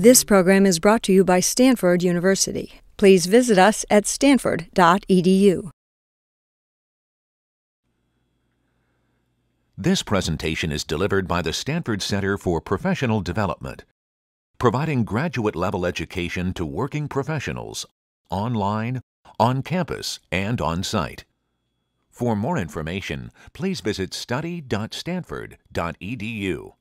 This program is brought to you by Stanford University. Please visit us at stanford.edu. This presentation is delivered by the Stanford Center for Professional Development, providing graduate level education to working professionals online, on campus, and on site. For more information, please visit study.stanford.edu.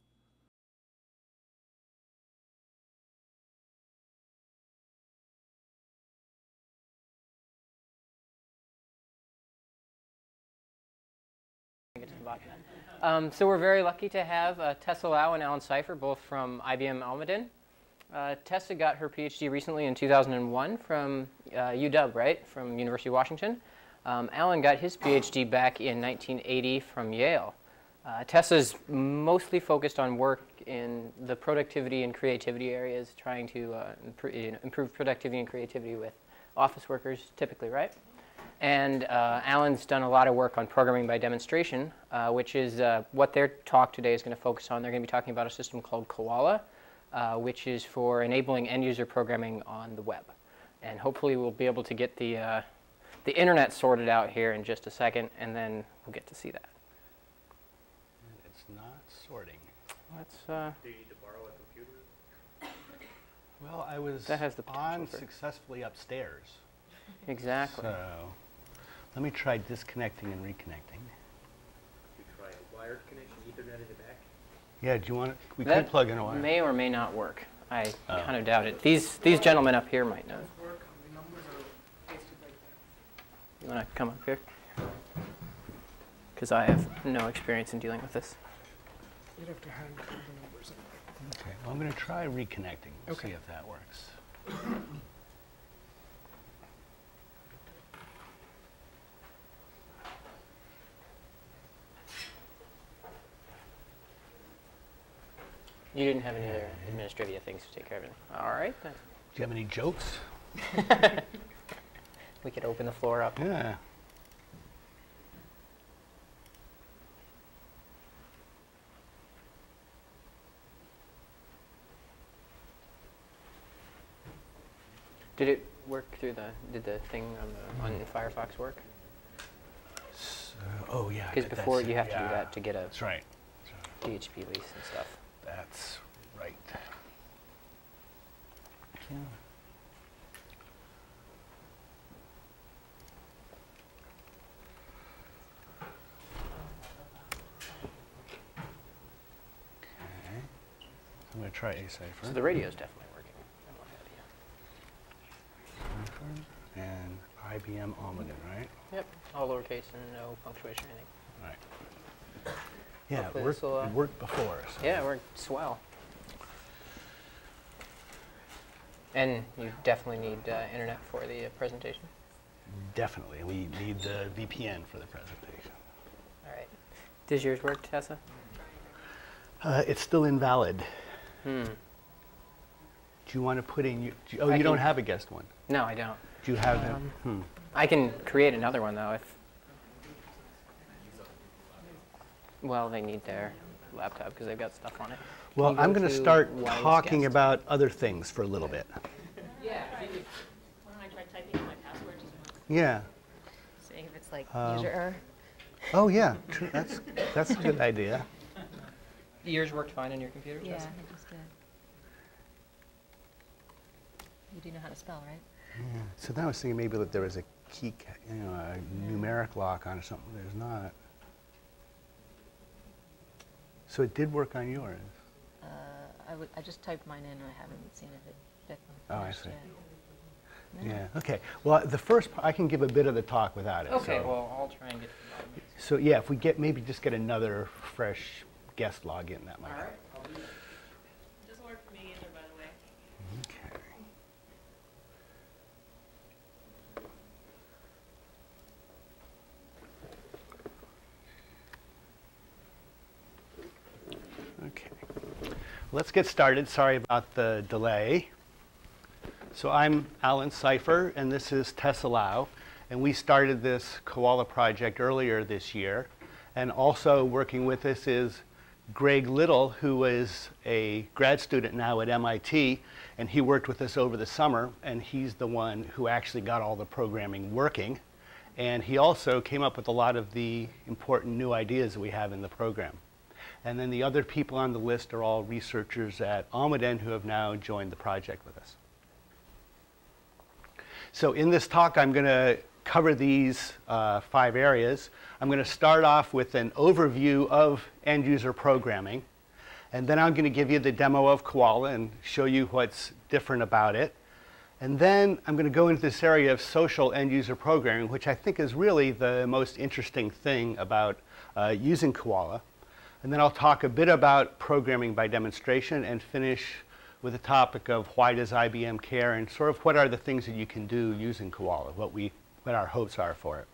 Um, so we're very lucky to have uh, Tessa Lau and Allen Cypher, both from IBM Almaden. Uh, Tessa got her PhD recently in 2001 from uh, UW, right, from University of Washington. Um, Allen got his PhD back in 1980 from Yale. Uh, Tessa's mostly focused on work in the productivity and creativity areas, trying to uh, improve, improve productivity and creativity with office workers, typically, right? And uh, Allen's done a lot of work on programming by demonstration, uh, which is uh, what their talk today is going to focus on. They're going to be talking about a system called Koala, uh, which is for enabling end-user programming on the web. And hopefully we'll be able to get the, uh, the internet sorted out here in just a second, and then we'll get to see that. It's not sorting. Let's, uh, Do you need to borrow a computer? Well, I was That has the on for- successfully upstairs. exactly. So let me try disconnecting and reconnecting. You try a wired connection, Ethernet in the back? Yeah, do you want, to we that could plug in a wire. may or may not work. I Oh. kind of doubt it. These, these gentlemen up here might know. You want to come up here? Because I have no experience in dealing with this. You'd have to hand the numbers in. Okay, well, I'm going to try reconnecting. We'll Okay. See if that works. You didn't have any other administrative things to take care of. It. All right, then. Do you have any jokes? we could open the floor up. Yeah. Did it work through the? Did the thing on the on mm-hmm. Firefox work? So, uh, oh, yeah. Because before you have to do that to get a That's right. PHP lease and stuff. That's right. Yeah. Okay. I'm going to try ACypher. So the radio is definitely working. and what have you. and IBM Almaden, right? Yep, all lowercase and no punctuation or anything. Right. Yeah, it worked, this'll, uh, it worked before. So. Yeah, we're swell. And you definitely need uh, internet for the uh, presentation. Definitely. We need the VPN for the presentation. All right. Does yours work, Tessa? Uh, it's still invalid. Hmm. Do you want to put in your, do you- oh, I you don't have a guest one? No, I don't. Do you have Um, it? Hmm. I can create another one though if. Well, they need their laptop because they've got stuff on it. Can Well, you I'm going to to start talking guest? about other things for a little bit. Yeah. Why don't I try typing in my password, Yeah. seeing if it's like Um, user error? Oh, yeah. True. That's, that's a good idea. Yours worked fine on your computer, Yeah, Tessa? it just did. You do know how to spell, right? Yeah. So then I was thinking maybe that there was a key, you know, a numeric lock on or something. There's not. So it did work on yours. Uh, I just typed mine in, and I haven't seen if it fit. Oh, I see. yet. Yeah. Okay. Well, the first, I can give a bit of the talk without it. Okay, so. well, I'll try and get to the bottom of this. So yeah, if we get, maybe just get another fresh guest login, that might All help. right. I'll do that. Doesn't work for me either, by the way. Okay. Okay. Let's get started. Sorry about the delay. So I'm Allen Cypher, and this is Tessa Lau. And we started this Koala project earlier this year. And also working with us is Greg Little, who is a grad student now at MIT, and he worked with us over the summer, and he's the one who actually got all the programming working. And he also came up with a lot of the important new ideas we have in the program. And then the other people on the list are all researchers at Almaden who have now joined the project with us. So in this talk, I'm going to cover these uh, five areas. I'm going to start off with an overview of end user programming. And then I'm going to give you the demo of Koala and show you what's different about it. And then I'm going to go into this area of social end user programming, which I think is really the most interesting thing about uh, using Koala. And then I'll talk a bit about programming by demonstration and finish with the topic of why does IBM care and sort of what are the things that you can do using Koala, what, we, what our hopes are for it.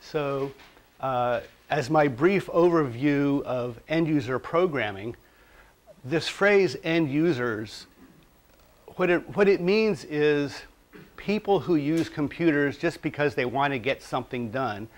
So uh, as my brief overview of end user programming, this phrase end users, what it, what it means is people who use computers just because they want to get something done.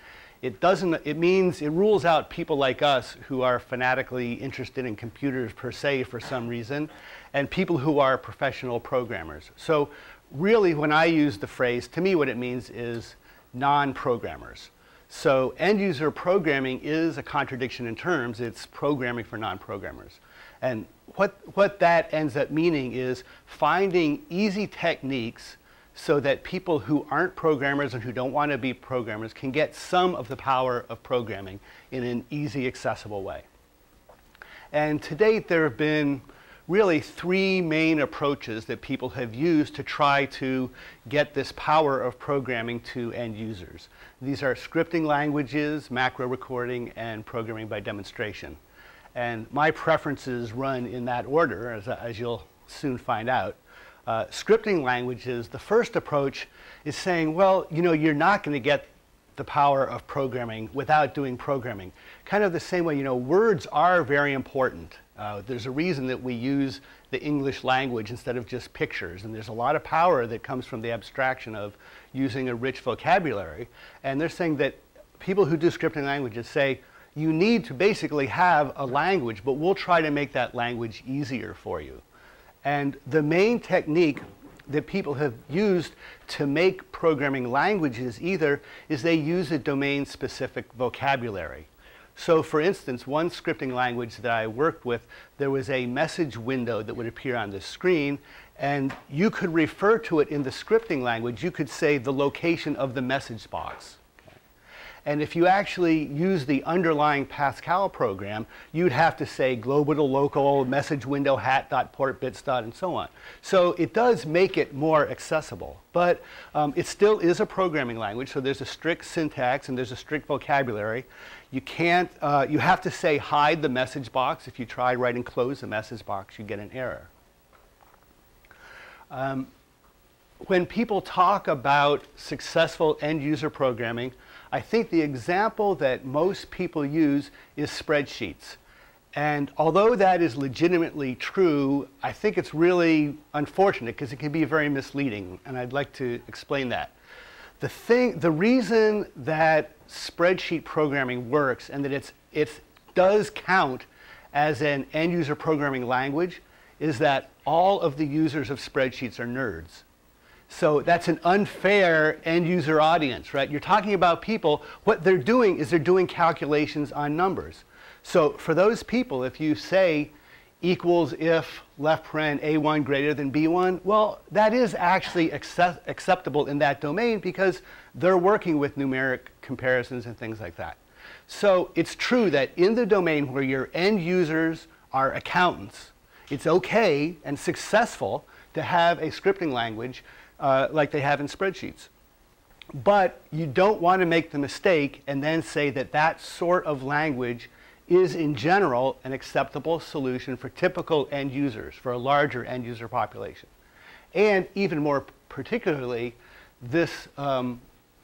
It doesn't, it means, it rules out people like us who are fanatically interested in computers per se for some reason, and people who are professional programmers. So really when I use the phrase, to me what it means is non-programmers. So end user programming is a contradiction in terms. It's programming for non-programmers. And what, what that ends up meaning is finding easy techniques so that people who aren't programmers and who don't want to be programmers can get some of the power of programming in an easy, accessible way. And to date, there have been really three main approaches that people have used to try to get this power of programming to end users. These are scripting languages, macro recording, and programming by demonstration. And my preferences run in that order, as, as you'll soon find out. Uh, scripting languages, the first approach is saying, well, you know, you're not going to get the power of programming without doing programming. Kind of the same way, you know, words are very important. Uh, there's a reason that we use the English language instead of just pictures. And there's a lot of power that comes from the abstraction of using a rich vocabulary. And they're saying that people who do scripting languages say, you need to basically have a language, but we'll try to make that language easier for you. And the main technique that people have used to make programming languages either is they use a domain-specific vocabulary. So for instance, one scripting language that I worked with, there was a message window that would appear on the screen, and you could refer to it in the scripting language. You could say the location of the message box. And if you actually use the underlying Pascal program, you'd have to say global to local, message window, hat dot port bits dot, and so on. So it does make it more accessible. But um, it still is a programming language, so there's a strict syntax and there's a strict vocabulary. You can't, uh, you have to say hide the message box. If you try writing close the message box, you get an error. Um, when people talk about successful end user programming, I think the example that most people use is spreadsheets. And although that is legitimately true, I think it's really unfortunate because it can be very misleading, and I'd like to explain that. The, thing, the reason that spreadsheet programming works and that it's, it does count as an end user programming language is that all of the users of spreadsheets are nerds. So that's an unfair end user audience, right? You're talking about people, what they're doing is they're doing calculations on numbers. So for those people, if you say equals if left paren A1 greater than B1, well, that is actually accept acceptable in that domain because they're working with numeric comparisons and things like that. So it's true that in the domain where your end users are accountants, it's okay and successful to have a scripting language uh, like they have in spreadsheets. But you don't want to make the mistake and then say that that sort of language is in general an acceptable solution for typical end users, for a larger end user population. And even more particularly, this um,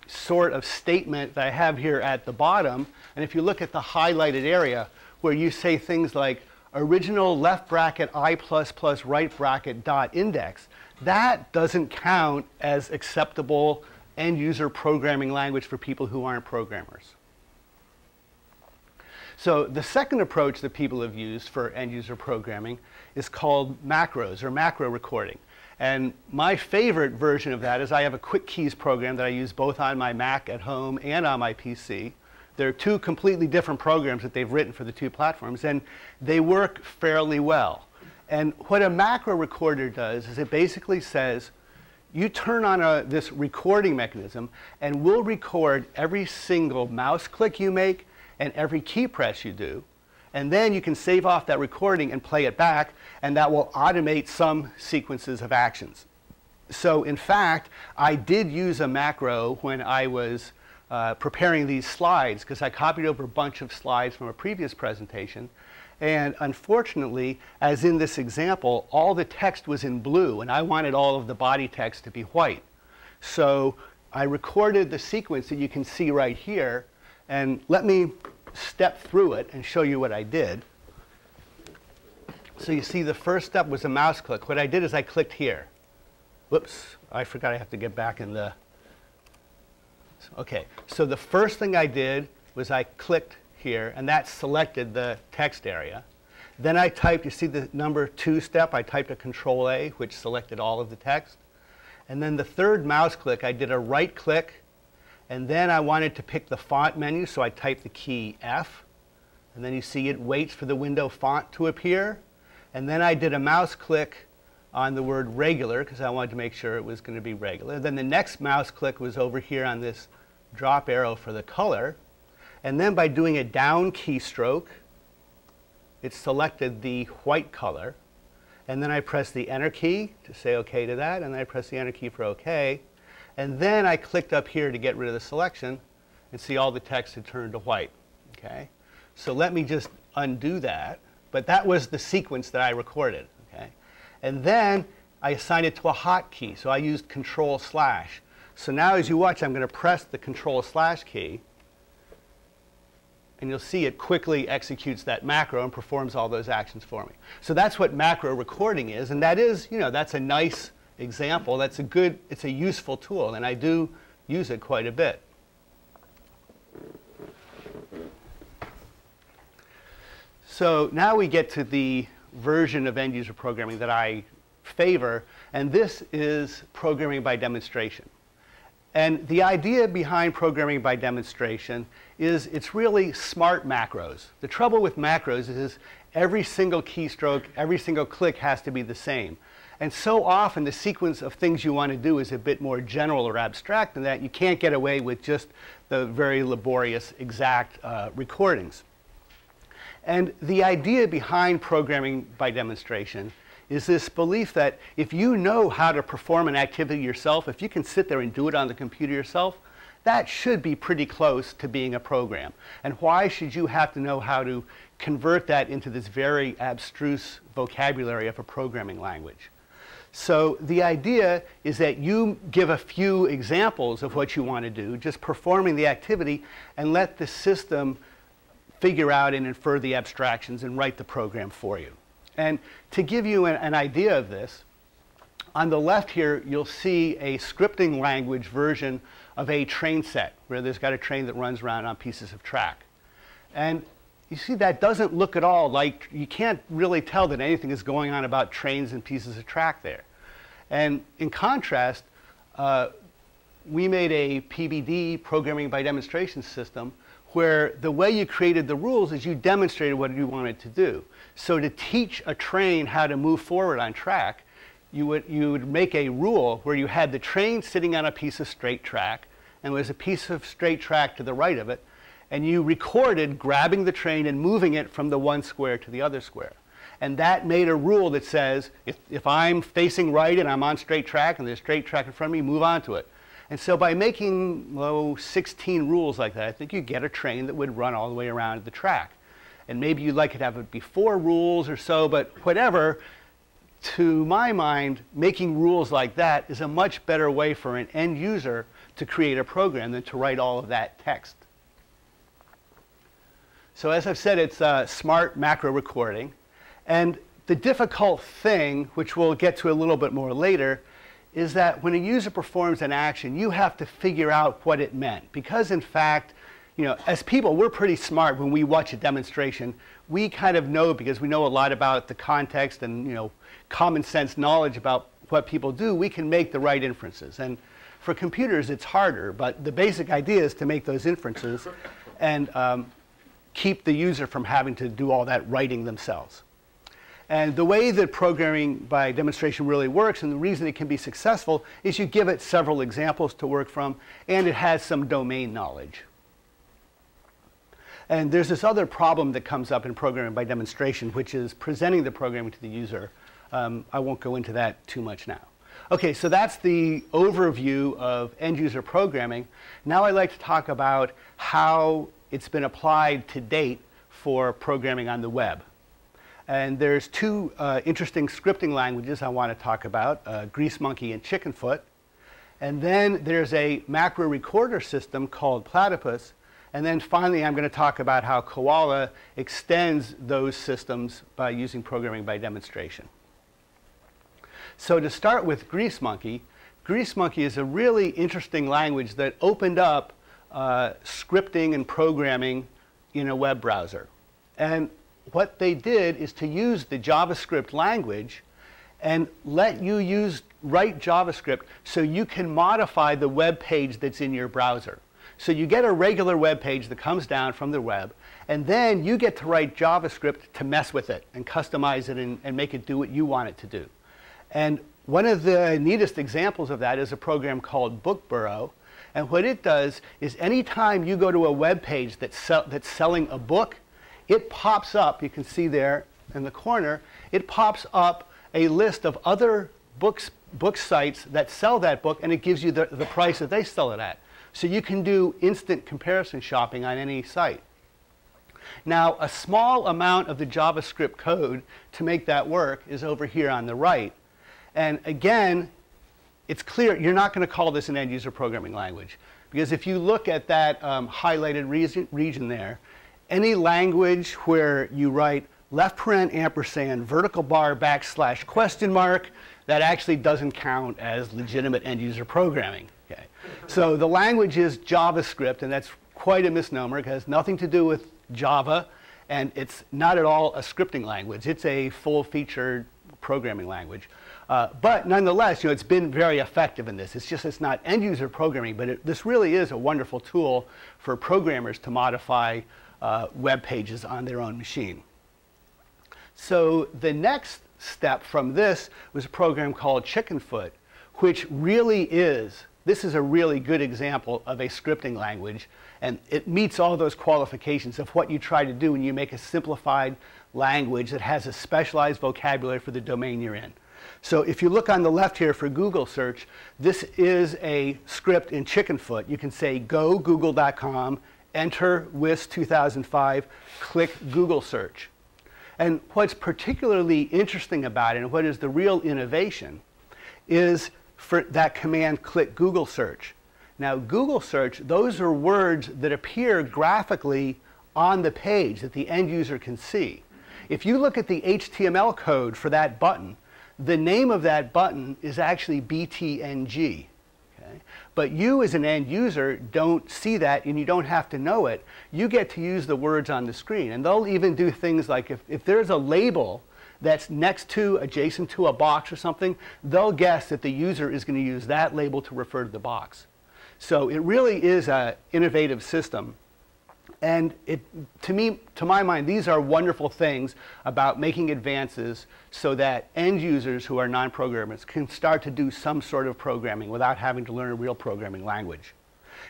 sort of statement that I have here at the bottom, and if you look at the highlighted area where you say things like original left bracket i plus plus right bracket dot index, that doesn't count as acceptable end user programming language for people who aren't programmers. So the second approach that people have used for end user programming is called macros or macro recording. And my favorite version of that is I have a QuicKeys program that I use both on my Mac at home and on my PC. They're two completely different programs that they've written for the two platforms, and they work fairly well. And what a macro recorder does is it basically says, you turn on a, this recording mechanism, and we'll record every single mouse click you make and every key press you do. And then you can save off that recording and play it back, and that will automate some sequences of actions. So in fact, I did use a macro when I was uh, preparing these slides because I copied over a bunch of slides from a previous presentation. And unfortunately, as in this example, all the text was in blue, and I wanted all of the body text to be white. So I recorded the sequence that you can see right here, and let me step through it and show you what I did. So you see the first step was a mouse click. What I did is I clicked here. Whoops, I forgot I have to get back in the, okay. So the first thing I did was I clicked here and that selected the text area. Then I typed, you see the number two step, I typed a control A, which selected all of the text. And then the third mouse click, I did a right click and then I wanted to pick the font menu, so I typed the key F. And then you see it waits for the window font to appear. And then I did a mouse click on the word regular because I wanted to make sure it was going to be regular. Then the next mouse click was over here on this drop arrow for the color. And then by doing a down keystroke, it selected the white color. And then I pressed the enter key to say OK to that, and then I pressed the enter key for OK. And then I clicked up here to get rid of the selection and see all the text had turned to white. Okay? So let me just undo that. But that was the sequence that I recorded. Okay? And then I assigned it to a hotkey. So I used control slash. So now as you watch, I'm going to press the control slash key. And you'll see it quickly executes that macro and performs all those actions for me. So that's what macro recording is. And that is, you know, that's a nice example, that's a good, it's a useful tool, and I do use it quite a bit. So now we get to the version of end user programming that I favor, and this is programming by demonstration. And the idea behind programming by demonstration is it's really smart macros. The trouble with macros is every single keystroke, every single click has to be the same. And so often the sequence of things you want to do is a bit more general or abstract than that. You can't get away with just the very laborious exact uh, recordings. And the idea behind programming by demonstration is this belief that if you know how to perform an activity yourself, if you can sit there and do it on the computer yourself, that should be pretty close to being a program. And why should you have to know how to convert that into this very abstruse vocabulary of a programming language? So the idea is that you give a few examples of what you want to do, just performing the activity, and let the system figure out and infer the abstractions and write the program for you. And to give you an, an idea of this, on the left here, you'll see a scripting language version of a train set, where there's got a train that runs around on pieces of track. And you see that doesn't look at all like, you can't really tell that anything is going on about trains and pieces of track there. And in contrast, uh, we made a PBD, programming by demonstration system, where the way you created the rules is you demonstrated what you wanted to do. So to teach a train how to move forward on track, you would, you would make a rule where you had the train sitting on a piece of straight track, and there was a piece of straight track to the right of it, and you recorded grabbing the train and moving it from the one square to the other square. And that made a rule that says if, if I'm facing right and I'm on straight track and there's straight track in front of me, move on to it. And so by making oh, 16 rules like that, I think you get a train that would run all the way around the track. And maybe you'd like it to have it before rules or so, but whatever, to my mind, making rules like that is a much better way for an end user to create a program than to write all of that text. So as I've said, it's a smart macro recording. And the difficult thing, which we'll get to a little bit more later, is that when a user performs an action, you have to figure out what it meant. Because in fact, you know, as people, we're pretty smart when we watch a demonstration. We kind of know because we know a lot about the context and, you know, common sense knowledge about what people do, we can make the right inferences. And for computers, it's harder, but the basic idea is to make those inferences and um, keep the user from having to do all that writing themselves. And the way that programming by demonstration really works and the reason it can be successful is you give it several examples to work from and it has some domain knowledge. And there's this other problem that comes up in programming by demonstration, which is presenting the programming to the user. Um, I won't go into that too much now. Okay, so that's the overview of end user programming. Now I'd like to talk about how it's been applied to date for programming on the web. And there's two uh, interesting scripting languages I want to talk about, uh, Greasemonkey and Chickenfoot. And then there's a macro recorder system called Platypus. And then finally, I'm going to talk about how Koala extends those systems by using programming by demonstration. So to start with Greasemonkey, Greasemonkey is a really interesting language that opened up uh, scripting and programming in a web browser. And what they did is to use the JavaScript language and let you use write JavaScript so you can modify the web page that's in your browser. So you get a regular web page that comes down from the web, and then you get to write JavaScript to mess with it and customize it and, and make it do what you want it to do. And one of the neatest examples of that is a program called BookBurro. And what it does is anytime you go to a web page that's, sell, that's selling a book, it pops up, you can see there in the corner, it pops up a list of other books, book sites that sell that book and it gives you the, the price that they sell it at. So you can do instant comparison shopping on any site. Now, a small amount of the JavaScript code to make that work is over here on the right. And again, it's clear you're not going to call this an end user programming language. Because if you look at that um, highlighted region, region there, any language where you write left paren ampersand vertical bar backslash question mark, that actually doesn't count as legitimate end user programming. So the language is JavaScript, and that's quite a misnomer. It has nothing to do with Java, and it's not at all a scripting language. It's a full featured programming language. Uh, but nonetheless, you know, it's been very effective in this. It's just it's not end user programming, but it, this really is a wonderful tool for programmers to modify uh, web pages on their own machine. So the next step from this was a program called Chickenfoot, which really is, this is a really good example of a scripting language, and it meets all those qualifications of what you try to do when you make a simplified language that has a specialized vocabulary for the domain you're in. So if you look on the left here for Google search, this is a script in Chickenfoot. You can say go google.com, enter WIS 2005, click Google search. And what's particularly interesting about it and what is the real innovation is for that command click Google search. Now Google search, those are words that appear graphically on the page that the end user can see. If you look at the HTML code for that button, the name of that button is actually BTNG. Okay? But you as an end user don't see that and you don't have to know it. You get to use the words on the screen. And they'll even do things like if, if there's a label that's next to, adjacent to a box or something, they'll guess that the user is going to use that label to refer to the box. So it really is an innovative system and it, to me, to my mind, these are wonderful things about making advances so that end users who are non-programmers can start to do some sort of programming without having to learn a real programming language.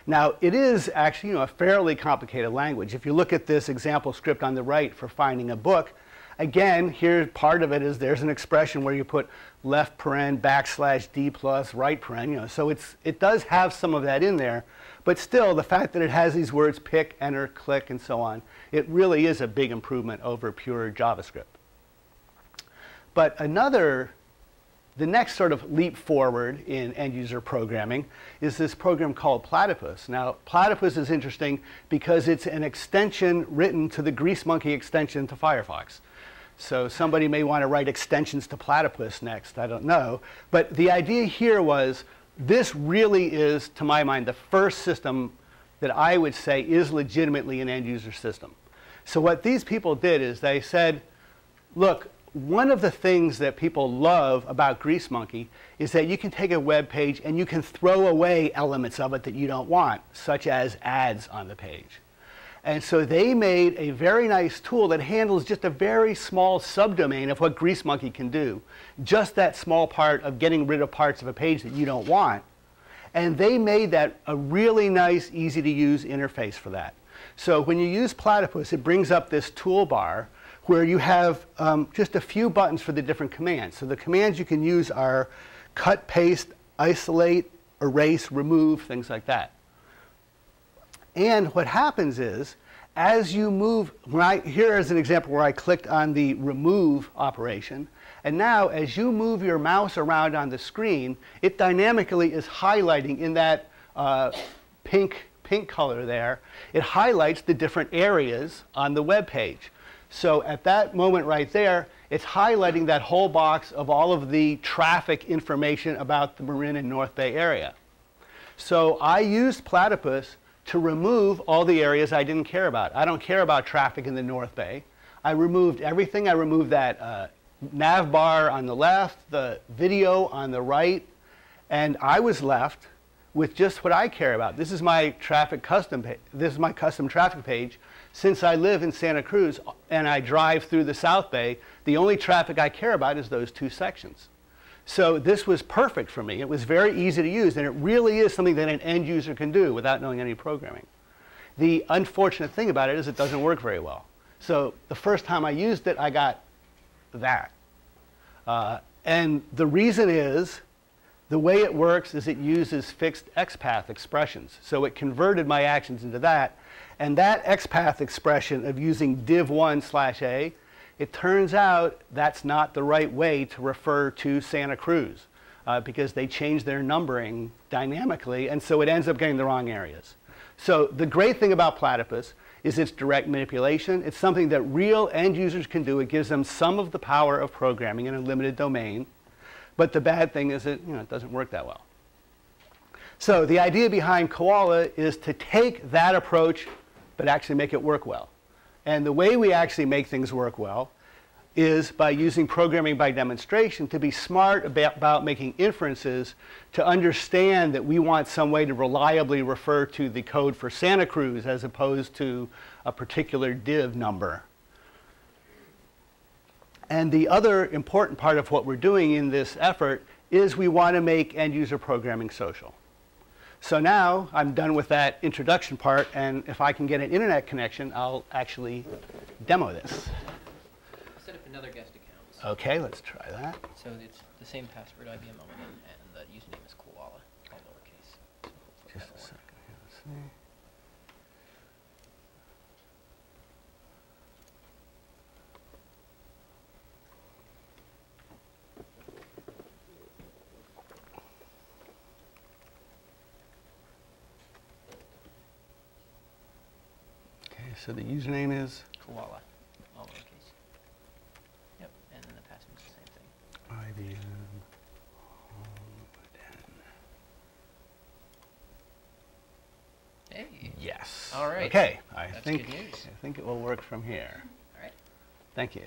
Now, it is actually you know, a fairly complicated language. If you look at this example script on the right for finding a book, again, here part of it is there's an expression where you put left paren backslash d plus right paren. You know, so it's, it does have some of that in there, but still, the fact that it has these words pick, enter, click, and so on, it really is a big improvement over pure JavaScript. But another, the next sort of leap forward in end user programming is this program called Platypus. Now, Platypus is interesting because it's an extension written to the Greasemonkey extension to Firefox. So somebody may want to write extensions to Platypus next, I don't know. But the idea here was this really is, to my mind, the first system that I would say is legitimately an end user system. So what these people did is they said, look, one of the things that people love about Greasemonkey is that you can take a web page and you can throw away elements of it that you don't want, such as ads on the page. And so they made a very nice tool that handles just a very small subdomain of what Greasemonkey can do. Just that small part of getting rid of parts of a page that you don't want. And they made that a really nice, easy to use interface for that. So when you use Platypus, it brings up this toolbar where you have um, just a few buttons for the different commands. So the commands you can use are cut, paste, isolate, erase, remove, things like that. And what happens is, as you move, I, here is an example where I clicked on the remove operation, and now as you move your mouse around on the screen, it dynamically is highlighting in that uh, pink, pink color there, it highlights the different areas on the web page. So at that moment right there, it's highlighting that whole box of all of the traffic information about the Marin and North Bay area. So I used Platypus to remove all the areas I didn't care about. I don't care about traffic in the North Bay. I removed everything. I removed that uh, nav bar on the left, the video on the right, and I was left with just what I care about. This is my traffic custom. This is my custom traffic page since I live in Santa Cruz and I drive through the South Bay, the only traffic I care about is those two sections. So this was perfect for me. It was very easy to use, and it really is something that an end user can do without knowing any programming. The unfortunate thing about it is it doesn't work very well. So the first time I used it, I got that. Uh, and the reason is the way it works is it uses fixed XPath expressions. So it converted my actions into that, and that XPath expression of using div1 slash a, it turns out that's not the right way to refer to Santa Cruz uh, because they change their numbering dynamically, and so it ends up getting the wrong areas. So the great thing about Platypus is its direct manipulation. It's something that real end users can do. It gives them some of the power of programming in a limited domain. But the bad thing is that you know, it doesn't work that well. So the idea behind Koala is to take that approach but actually make it work well. And the way we actually make things work well is by using programming by demonstration to be smart about, about, making inferences, to understand that we want some way to reliably refer to the code for Santa Cruz as opposed to a particular div number. And the other important part of what we're doing in this effort is we want to make end user programming social. So now I'm done with that introduction part, and if I can get an internet connection, I'll actually demo this. Set up another guest account. Okay, let's try that. So it's the same password, IBM Almaden, and the username is koala, all lowercase. So Just a second. Let's see. So the username is Koala, all lowercase. Yep, and then the password's the same thing. IBM Hey. Yes. All right. Okay. I That's think good news. I think it will work from here. All right. Thank you.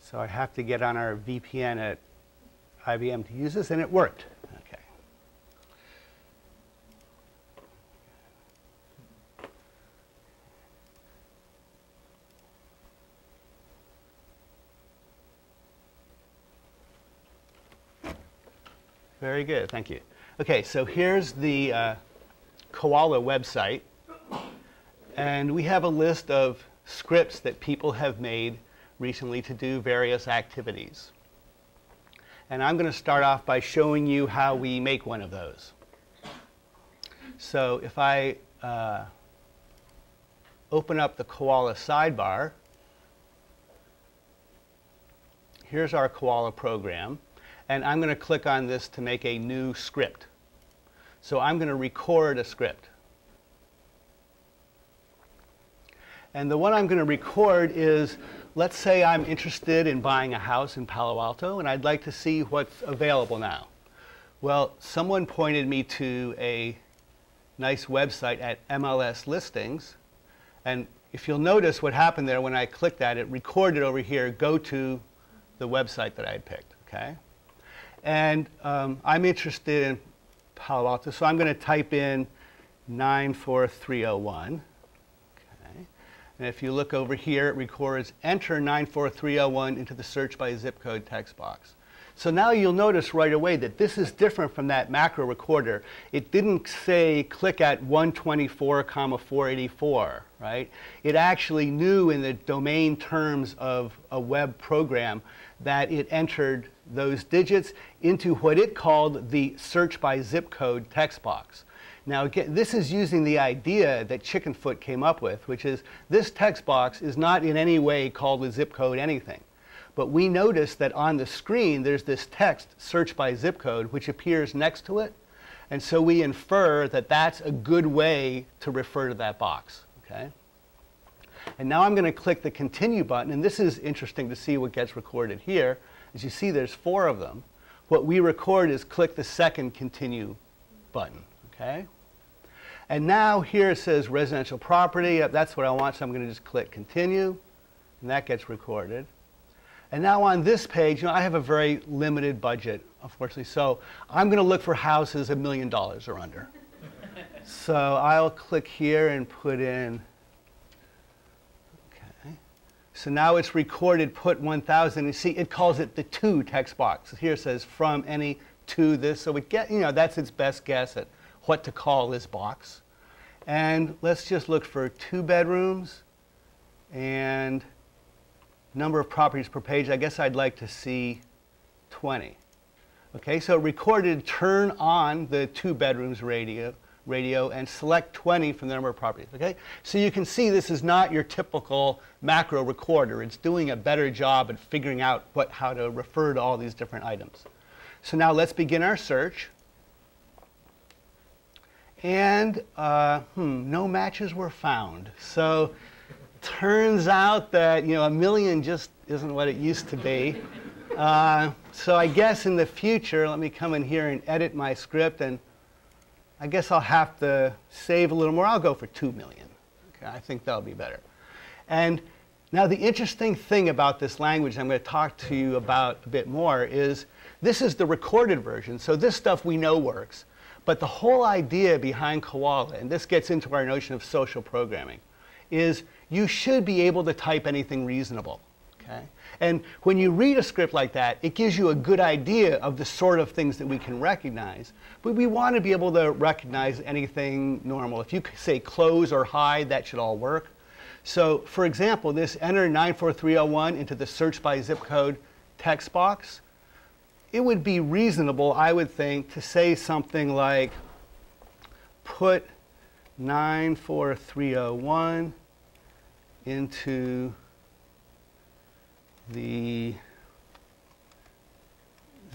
So I have to get on our VPN at IBM to use this, and it worked. Okay. Very good, thank you. Okay, so here's the uh, Koala website. And we have a list of scripts that people have made recently to do various activities. And I'm going to start off by showing you how we make one of those. So if I uh, open up the Koala sidebar, here's our Koala program. And I'm going to click on this to make a new script. So I'm going to record a script. And the one I'm going to record is let's say I'm interested in buying a house in Palo Alto and I'd like to see what's available now. Well, someone pointed me to a nice website at MLS Listings. And if you'll notice what happened there when I clicked that, it recorded over here, go to the website that I had picked, okay? And um, I'm interested in Palo Alto, so I'm going to type in 94301. And if you look over here, it records enter 94301 into the search by zip code text box. So now you'll notice right away that this is different from that macro recorder. It didn't say click at 124, comma 484, right? It actually knew in the domain terms of a web program that it entered those digits into what it called the search by zip code text box. Now again, this is using the idea that Chickenfoot came up with, which is this text box is not in any way called a zip code anything. But we notice that on the screen, there's this text, search by zip code, which appears next to it. And so we infer that that's a good way to refer to that box. Okay? And now I'm going to click the continue button. And this is interesting to see what gets recorded here. As you see, there's four of them. What we record is click the second continue button. Okay? And now here it says residential property. That's what I want, so I'm going to just click continue. And that gets recorded. And now on this page, you know, I have a very limited budget, unfortunately. So I'm going to look for houses a million dollars or under. so I'll click here and put in, okay. So now it's recorded put 1,000. You see, it calls it the to text box. Here it says from any to this. So we get, you know, that's its best guess at what to call this box. And let's just look for two bedrooms and number of properties per page, I guess I'd like to see 20. Okay, so recorded turn on the two bedrooms radio, radio and select 20 from the number of properties. Okay, so you can see this is not your typical macro recorder. It's doing a better job at figuring out what, how to refer to all these different items. So now let's begin our search. And uh, hmm, no matches were found. So turns out that you know a million just isn't what it used to be. Uh, so I guess in the future, let me come in here and edit my script, and I guess I'll have to save a little more. I'll go for two million. Okay, I think that'll be better. And now the interesting thing about this language I'm going to talk to you about a bit more is this is the recorded version. So this stuff we know works. But the whole idea behind Koala, and this gets into our notion of social programming, is you should be able to type anything reasonable. Okay? And when you read a script like that, it gives you a good idea of the sort of things that we can recognize. But we want to be able to recognize anything normal. If you say close or hide, that should all work. So for example, this enter 94301 into the search by zip code text box, it would be reasonable, I would think, to say something like put 94301 into the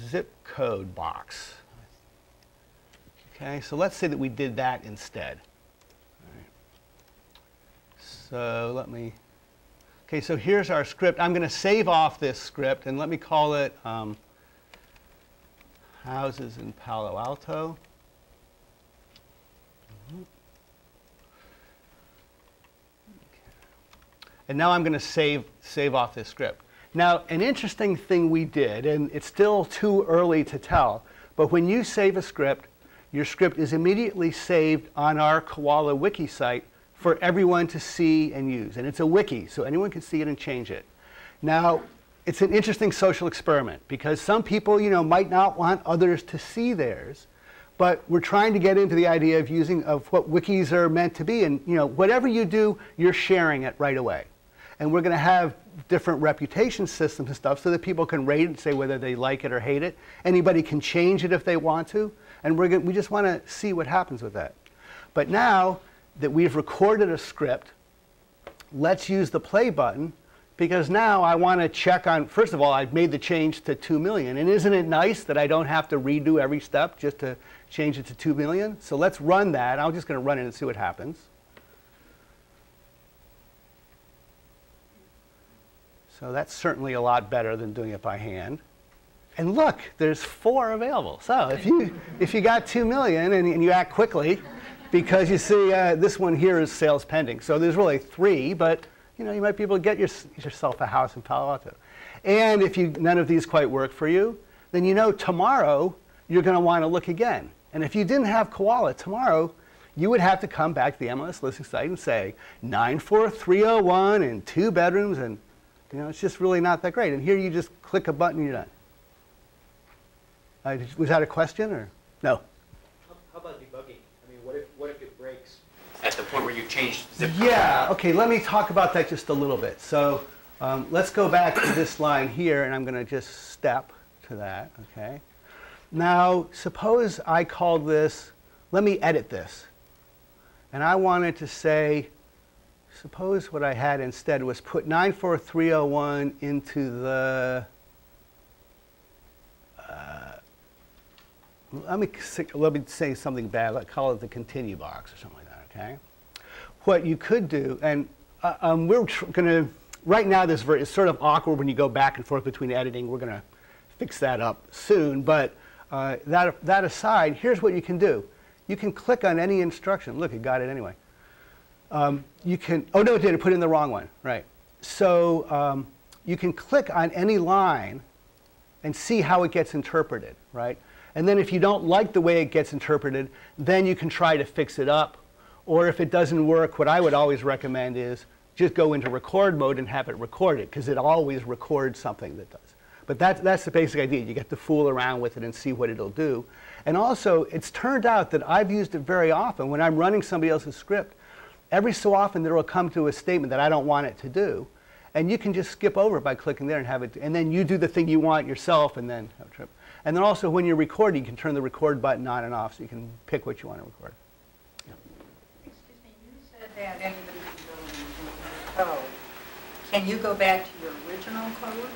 zip code box. Okay, so let's say that we did that instead. So let me, okay, so here's our script. I'm going to save off this script and let me call it um, houses in Palo Alto. And now I'm going to save, save off this script. Now, an interesting thing we did, and it's still too early to tell, but when you save a script, your script is immediately saved on our Koala wiki site for everyone to see and use. And it's a wiki, so anyone can see it and change it. Now, it's an interesting social experiment because some people, you know, might not want others to see theirs, but we're trying to get into the idea of using of what wikis are meant to be. And, you know, whatever you do, you're sharing it right away. And we're going to have different reputation systems and stuff so that people can rate it and say whether they like it or hate it. Anybody can change it if they want to. And we're going we just want to see what happens with that. But now that we've recorded a script, let's use the play button because now I want to check on, first of all, I've made the change to 2 million. And isn't it nice that I don't have to redo every step just to change it to 2 million? So let's run that. I'm just going to run it and see what happens. So that's certainly a lot better than doing it by hand. And look, there's four available. So if you, if you got 2 million and, and you act quickly, because you see uh, this one here is sales pending. So there's really three, but you know, you might be able to get your, yourself a house in Palo Alto. And if you, none of these quite work for you, then you know tomorrow you're going to want to look again. And if you didn't have Koala tomorrow, you would have to come back to the MLS listing site and say 94301 and two bedrooms and you know, it's just really not that great. And here you just click a button and you're done. Uh, was that a question or no? How, how about debugging? I mean, what if, what if it breaks at the point where you change zip? Yeah, okay, let me talk about that just a little bit. So um, let's go back to this line here, and I'm going to just step to that, okay? Now, suppose I called this, let me edit this. And I wanted to say, suppose what I had instead was put 94301 into the, uh, let me, let me say something bad, let's call it the continue box or something okay? What you could do, and uh, um, we're going to, right now this is sort of awkward when you go back and forth between editing. We're going to fix that up soon, but uh, that, that aside, here's what you can do. You can click on any instruction. Look, it got it anyway. Um, you can, oh no, it did, it put in the wrong one, right. So um, you can click on any line and see how it gets interpreted, right? And then if you don't like the way it gets interpreted, then you can try to fix it up. Or if it doesn't work, what I would always recommend is just go into record mode and have it recorded, because it always records something that does. But that, that's the basic idea. You get to fool around with it and see what it'll do. And also, it's turned out that I've used it very often when I'm running somebody else's script. Every so often, there will come to a statement that I don't want it to do. And you can just skip over it by clicking there and have it, and then you do the thing you want yourself and then. And then also, when you're recording, you can turn the record button on and off so you can pick what you want to record. Yeah. Excuse me, you said that anybody can go code. Can you go back to your original code?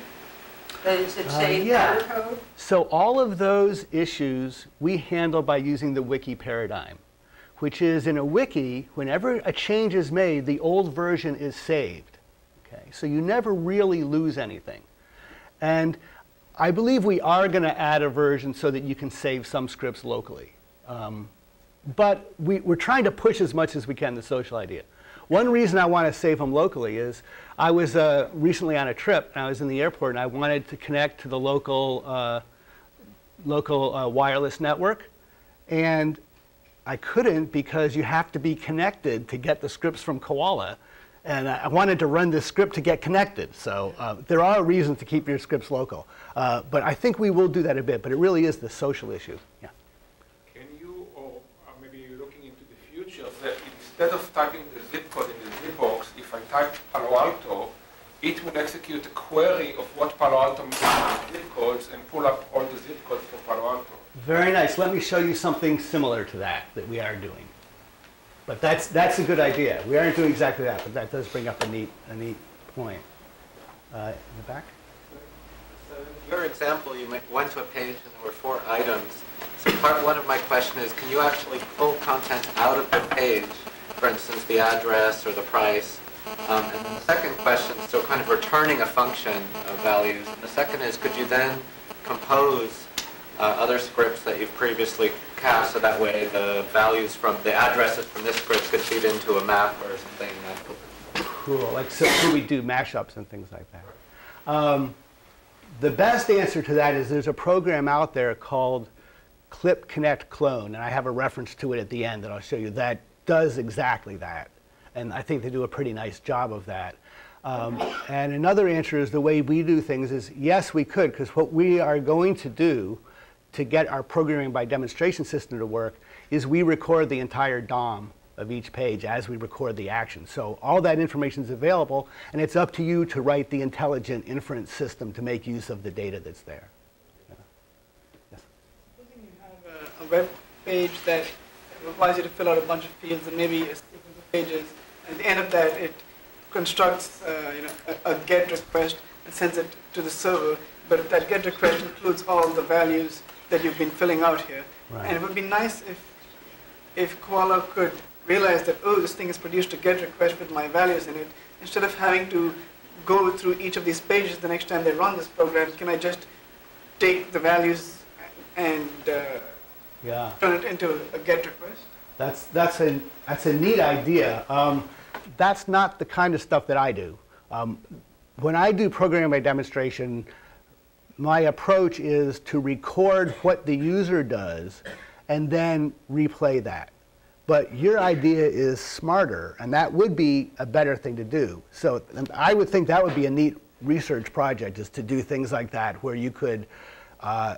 Does it say uh, yeah. code? So all of those issues we handle by using the wiki paradigm, which is in a wiki, whenever a change is made, the old version is saved. Okay, so you never really lose anything. And I believe we are going to add a version so that you can save some scripts locally. Um, but we, are trying to push as much as we can the social idea. One reason I want to save them locally is I was uh, recently on a trip and I was in the airport and I wanted to connect to the local, uh, local uh, wireless network. And I couldn't because you have to be connected to get the scripts from Koala. And I wanted to run this script to get connected. So uh, there are reasons to keep your scripts local. Uh, but I think we will do that a bit. But it really is the social issue. Yeah. Instead of typing the zip code in the zip box, if I type Palo Alto, it will execute a query of what Palo Alto means zip codes and pull up all the zip codes for Palo Alto. Very nice. Let me show you something similar to that that we are doing. But that's, that's a good idea. We aren't doing exactly that, but that does bring up a neat, a neat point. Uh, in the back? So in your example, you went to a page and there were four items. So part one of my question is, can you actually pull content out of the page for instance, the address or the price. Um, and then the second question, so kind of returning a function of values. And the second is, could you then compose uh, other scripts that you've previously cast so that way the values from the addresses from this script could feed into a map or something? Cool. Like so, so we do mashups and things like that. Um, the best answer to that is there's a program out there called Clip Connect Clone, and I have a reference to it at the end that I'll show you that does exactly that. And I think they do a pretty nice job of that. Um, and another answer is the way we do things is yes, we could, because what we are going to do to get our programming by demonstration system to work is we record the entire DOM of each page as we record the action. So all that information is available, and it's up to you to write the intelligent inference system to make use of the data that's there. Yeah. Yes? Supposing you have a, a web page that requires you to fill out a bunch of fields and maybe a sequence of pages. At the end of that, it constructs uh, you know, a, a, GET request and sends it to the server. But that GET request includes all the values that you've been filling out here. Right. And it would be nice if, if Koala could realize that, oh, this thing has produced a GET request with my values in it, instead of having to go through each of these pages the next time they run this program? Can I just take the values and uh, yeah. turn it into a GET request? That's, that's, a, that's a neat idea. Um, that's not the kind of stuff that I do. Um, when I do programming by demonstration, my approach is to record what the user does and then replay that. But your idea is smarter, and that would be a better thing to do. So I would think that would be a neat research project, is to do things like that, where you could uh,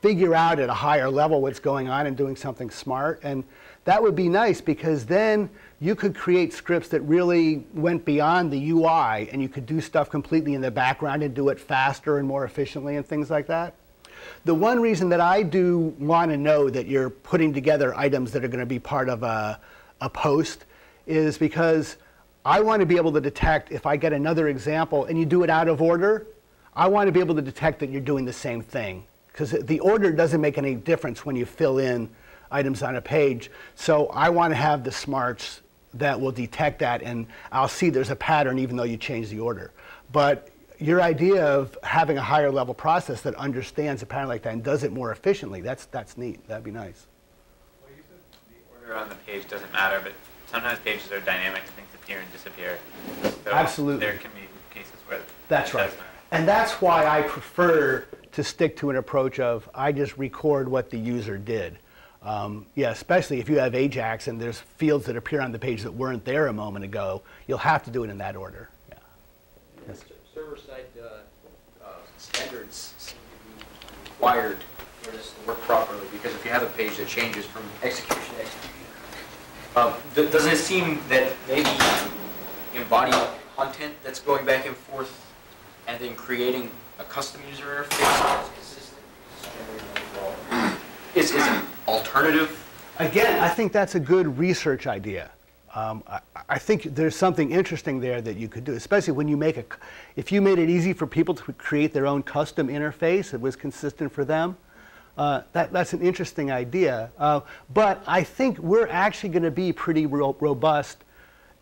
figure out at a higher level what's going on and doing something smart. And that would be nice because then you could create scripts that really went beyond the UI and you could do stuff completely in the background and do it faster and more efficiently and things like that. The one reason that I do want to know that you're putting together items that are going to be part of a, a post is because I want to be able to detect if I get another example and you do it out of order, I want to be able to detect that you're doing the same thing. Because the order doesn't make any difference when you fill in items on a page. So I want to have the smarts that will detect that and I'll see there's a pattern even though you change the order. But your idea of having a higher level process that understands a pattern like that and does it more efficiently, that's, that's neat. That'd be nice. Well, you said the order on the page doesn't matter, but sometimes pages are dynamic and things appear and disappear. So Absolutely. There can be cases where That's right. And that's why I prefer to stick to an approach of I just record what the user did. Um, yeah, especially if you have Ajax and there's fields that appear on the page that weren't there a moment ago, you'll have to do it in that order. Yeah. Yes. Server-side uh, uh, standards required for this to work properly because if you have a page that changes from execution to execution, um, doesn't it seem that maybe embodying content that's going back and forth and then creating a custom user interface that's consistent is, is an alternative? Again, I think that's a good research idea. Um, I, I, think there's something interesting there that you could do, especially when you make a, if you made it easy for people to create their own custom interface that was consistent for them, uh, that, that's an interesting idea. Uh, but I think we're actually going to be pretty ro robust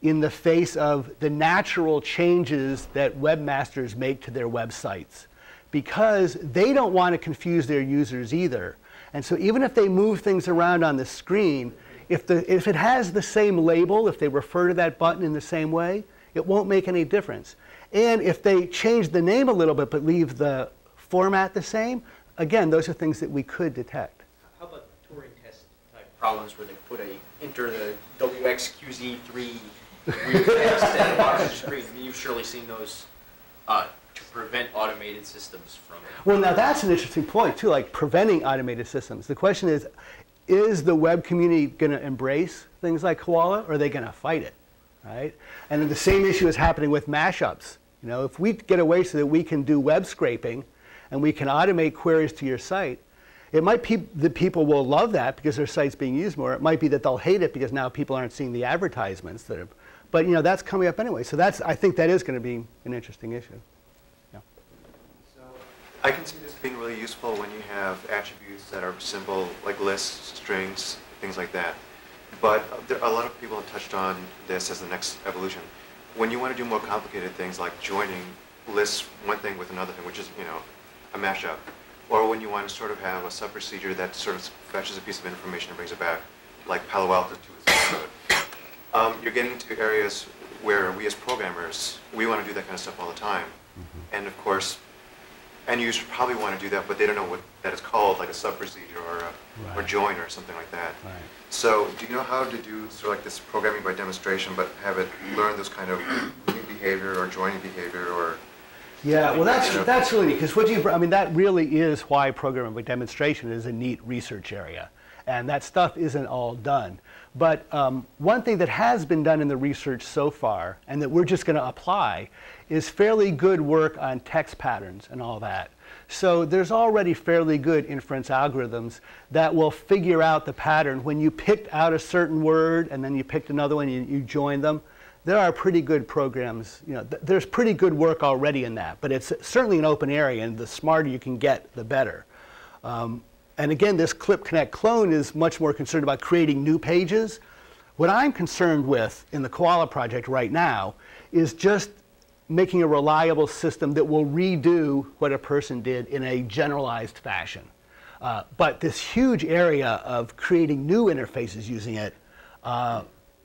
in the face of the natural changes that webmasters make to their websites because they don't want to confuse their users either. And so even if they move things around on the screen, if, the, if it has the same label, if they refer to that button in the same way, it won't make any difference. And if they change the name a little bit but leave the format the same, again, those are things that we could detect. How about Turing test type problems where they put a enter the WXQZ3 weird text at the bottom of the screen? I mean, you've surely seen those uh, to prevent automated systems from. it. Well, now that's an interesting point too, like preventing automated systems. The question is, is the web community going to embrace things like Koala, or are they going to fight it, right? And the same issue is happening with mashups. You know, if we get away so that we can do web scraping, and we can automate queries to your site, it might be that people will love that because their site's being used more. It might be that they'll hate it because now people aren't seeing the advertisements that are. But you know, that's coming up anyway. So that's I think that is going to be an interesting issue. I can see this being really useful when you have attributes that are simple, like lists, strings, things like that. But there, a lot of people have touched on this as the next evolution. When you want to do more complicated things like joining lists one thing with another thing, which is, you know, a mashup, or when you want to sort of have a sub-procedure that sort of fetches a piece of information and brings it back, like Palo Alto to its code. Um, you're getting to areas where we as programmers, we want to do that kind of stuff all the time. Mm -hmm. And of course, end users probably want to do that, but they don't know what that is called, like a sub-procedure or a right. or join or something like that. Right. So do you know how to do sort of like this programming by demonstration, but have it learn this kind of behavior or joining behavior or yeah, well, that's that's really neat because what do you I mean that really is why programming by demonstration is a neat research area, and that stuff isn't all done. But um, one thing that has been done in the research so far, and that we're just going to apply, is fairly good work on text patterns and all that. So there's already fairly good inference algorithms that will figure out the pattern. When you picked out a certain word and then you picked another one and you, you join them, there are pretty good programs. You know, th there's pretty good work already in that, but it's certainly an open area, and the smarter you can get, the better. Um, and again, this Clip Connect clone is much more concerned about creating new pages. What I'm concerned with in the Koala project right now is just making a reliable system that will redo what a person did in a generalized fashion. Uh, but this huge area of creating new interfaces using it, uh,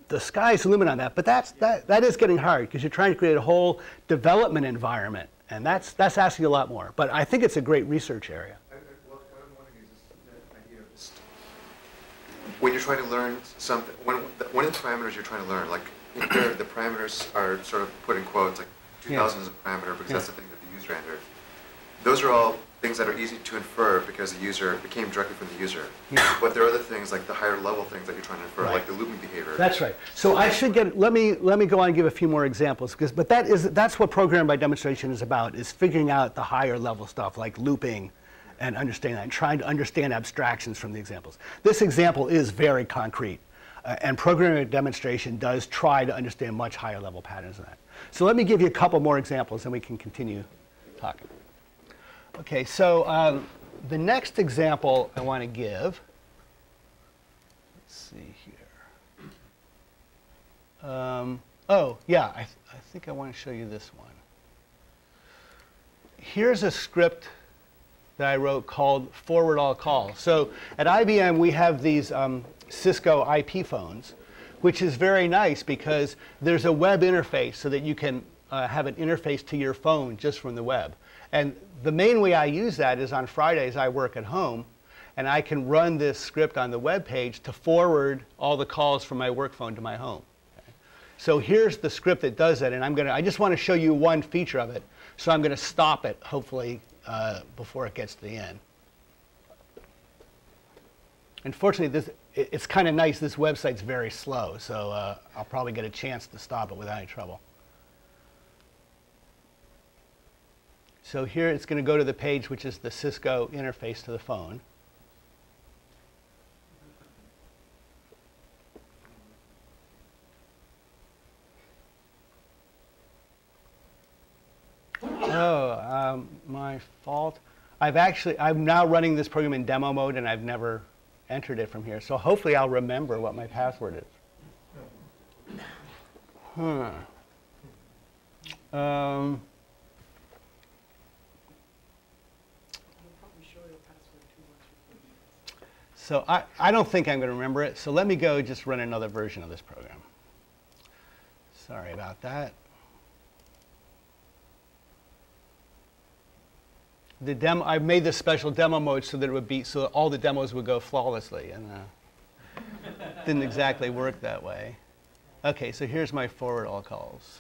the sky's the limit on that. But that's, that, that is getting hard because you're trying to create a whole development environment. And that's, that's asking a lot more. But I think it's a great research area. When you're trying to learn something, when, one of the parameters you're trying to learn, like here, the parameters are sort of put in quotes, like 2000 yeah. is a parameter because yeah. that's the thing that the user entered. Those are all things that are easy to infer because the user became directly from the user. Yeah. But there are other things like the higher level things that you're trying to infer, right. like the looping behavior. That's right. So I should get let me let me go on and give a few more examples because but that is that's what program by demonstration is about is figuring out the higher level stuff like looping and understanding that and trying to understand abstractions from the examples. This example is very concrete. Uh, and programming demonstration does try to understand much higher level patterns than that. So let me give you a couple more examples and we can continue talking. Okay, so um, the next example I want to give, let's see here. Um, oh, yeah, I, th I think I want to show you this one. Here's a script that I wrote called forward all calls. So at IBM, we have these um, Cisco IP phones, which is very nice because there's a web interface so that you can uh, have an interface to your phone just from the web. And the main way I use that is on Fridays I work at home and I can run this script on the web page to forward all the calls from my work phone to my home. So here's the script that does that and I'm to I just want to show you one feature of it. So I'm going to stop it hopefully uh, before it gets to the end. Unfortunately, this, it, it's kind of nice. This website's very slow, so uh, I'll probably get a chance to stop it without any trouble. So here it's going to go to the page which is the Cisco interface to the phone. Oh, um, my fault. I've actually, I'm now running this program in demo mode and I've never entered it from here. So hopefully I'll remember what my password is. Huh. Um, so I, I don't think I'm going to remember it. So let me go just run another version of this program. Sorry about that. The demo, I made this special demo mode so that it would be, so all the demos would go flawlessly, and uh, didn't exactly work that way. Okay, so here's my forward all calls.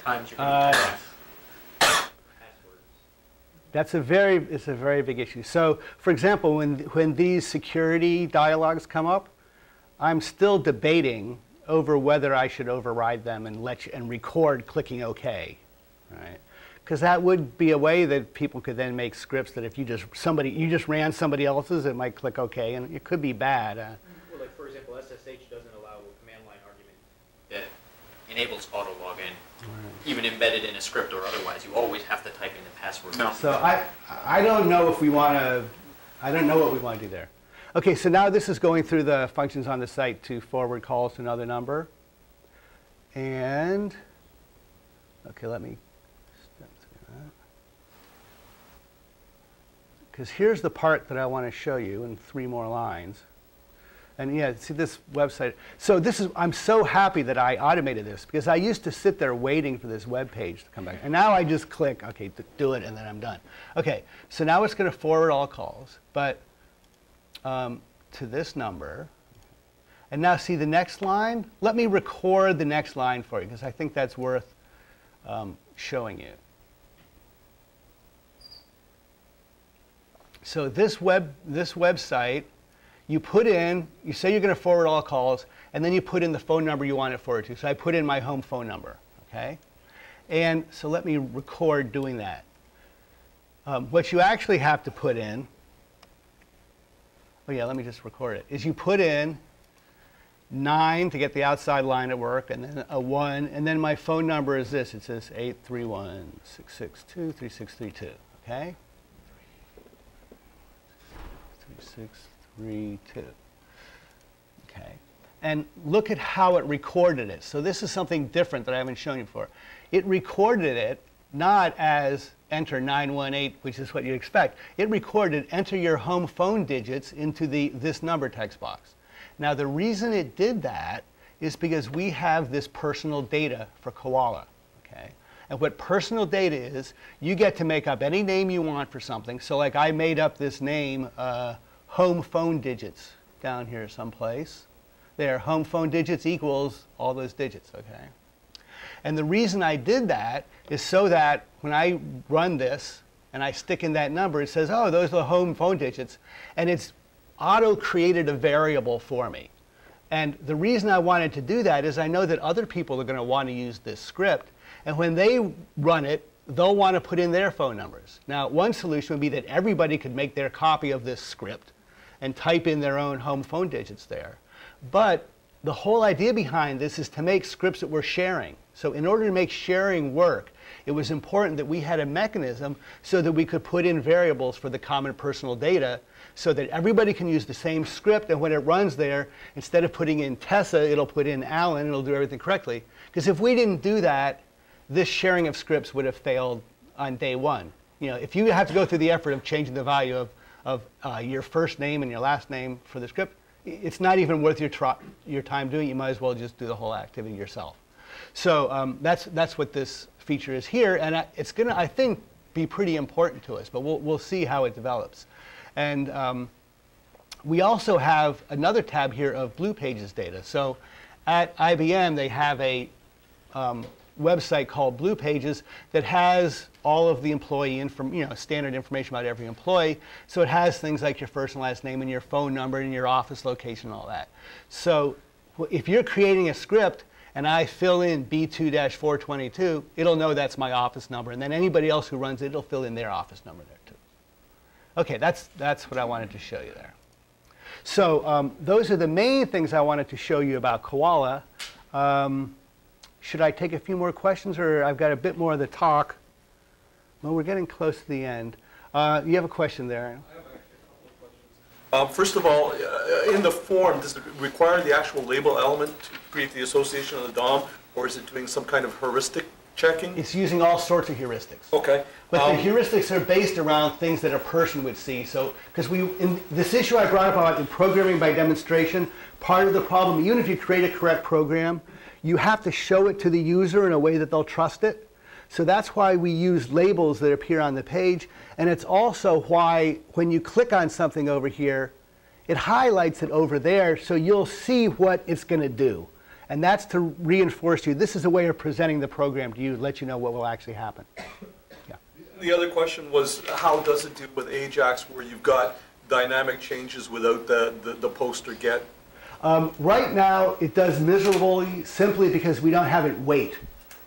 Times you're going to uh, That's a very, it's a very big issue. So, for example, when, when these security dialogues come up, I'm still debating over whether I should override them and let you, and record clicking OK, right? Because that would be a way that people could then make scripts that if you just somebody you just ran somebody else's, it might click OK, and it could be bad. Uh, well, like for example, SSH doesn't allow a command line argument that enables auto login even embedded in a script or otherwise. You always have to type in the password. No. So I, I don't know if we want to, I don't know what we want to do there. Okay, so now this is going through the functions on the site to forward calls to another number. And, okay, let me step through that. Because here's the part that I want to show you in three more lines. And yeah, see this website. So this is, I'm so happy that I automated this because I used to sit there waiting for this web page to come back. And now I just click, okay, do it, and then I'm done. Okay, so now it's going to forward all calls, but um, to this number. And now see the next line? Let me record the next line for you because I think that's worth um, showing you. So this web, this website you put in, you say you're going to forward all calls, and then you put in the phone number you want it forwarded to. So I put in my home phone number, okay? And so let me record doing that. Um, what you actually have to put in, oh yeah, let me just record it, is you put in 9 to get the outside line at work, and then a 1, and then my phone number is this. It says 831-662-3632, okay? 3632, okay? And look at how it recorded it. So this is something different that I haven't shown you before. It recorded it not as enter 918, which is what you expect. It recorded enter your home phone digits into the this number text box. Now the reason it did that is because we have this personal data for Koala. Okay? And what personal data is, you get to make up any name you want for something. So like I made up this name, uh, home phone digits, down here someplace. There, home phone digits equals all those digits, okay? And the reason I did that is so that when I run this and I stick in that number, it says, oh, those are the home phone digits. And it's auto created a variable for me. And the reason I wanted to do that is I know that other people are going to want to use this script. And when they run it, they'll want to put in their phone numbers. Now, one solution would be that everybody could make their copy of this script and type in their own home phone digits there. But the whole idea behind this is to make scripts that we're sharing. So in order to make sharing work, it was important that we had a mechanism so that we could put in variables for the common personal data so that everybody can use the same script and when it runs there, instead of putting in Tessa, it'll put in Allen it'll do everything correctly. Because if we didn't do that, this sharing of scripts would have failed on day one. You know, if you have to go through the effort of changing the value of, of uh, your first name and your last name for the script, it's not even worth your, your time doing. You might as well just do the whole activity yourself. So um, that's, that's what this feature is here. And it's going to, I think, be pretty important to us. But we'll, we'll see how it develops. And um, we also have another tab here of Blue Pages data. So at IBM, they have a um, website called Blue Pages that has all of the employee inform, you know, standard information about every employee. So it has things like your first and last name and your phone number and your office location and all that. So if you're creating a script and I fill in B2-422, it'll know that's my office number. And then anybody else who runs it, it'll fill in their office number there too. Okay, that's, that's what I wanted to show you there. So um, those are the main things I wanted to show you about Koala. Um, should I take a few more questions, or I've got a bit more of the talk? Well, we're getting close to the end. Uh, you have a question there. Um, first of all, uh, in the form, does it require the actual label element to create the association of the DOM, or is it doing some kind of heuristic checking? It's using all sorts of heuristics. Okay. But um, the heuristics are based around things that a person would see. So, because we, in this issue I brought up about in programming by demonstration, part of the problem, even if you create a correct program, you have to show it to the user in a way that they'll trust it. So that's why we use labels that appear on the page. And it's also why when you click on something over here, it highlights it over there so you'll see what it's going to do. And that's to reinforce you. This is a way of presenting the program to you, let you know what will actually happen. Yeah. The other question was how does it deal with AJAX where you've got dynamic changes without the, the, the poster get um, right now, it does miserably simply because we don't have it wait.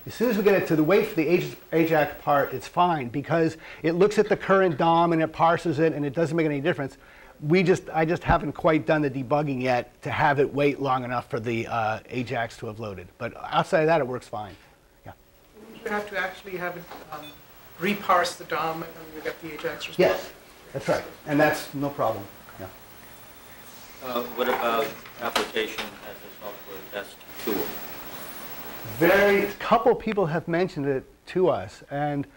As soon as we get it to the wait for the AJAX part, it's fine because it looks at the current DOM and it parses it and it doesn't make any difference. We just, I just haven't quite done the debugging yet to have it wait long enough for the uh, AJAX to have loaded. But outside of that, it works fine. Yeah. You have to actually have it um, reparse the DOM and you get the AJAX response. Yes, that's right. And that's no problem. Uh, what about application as a software test tool? Very, couple people have mentioned it to us, and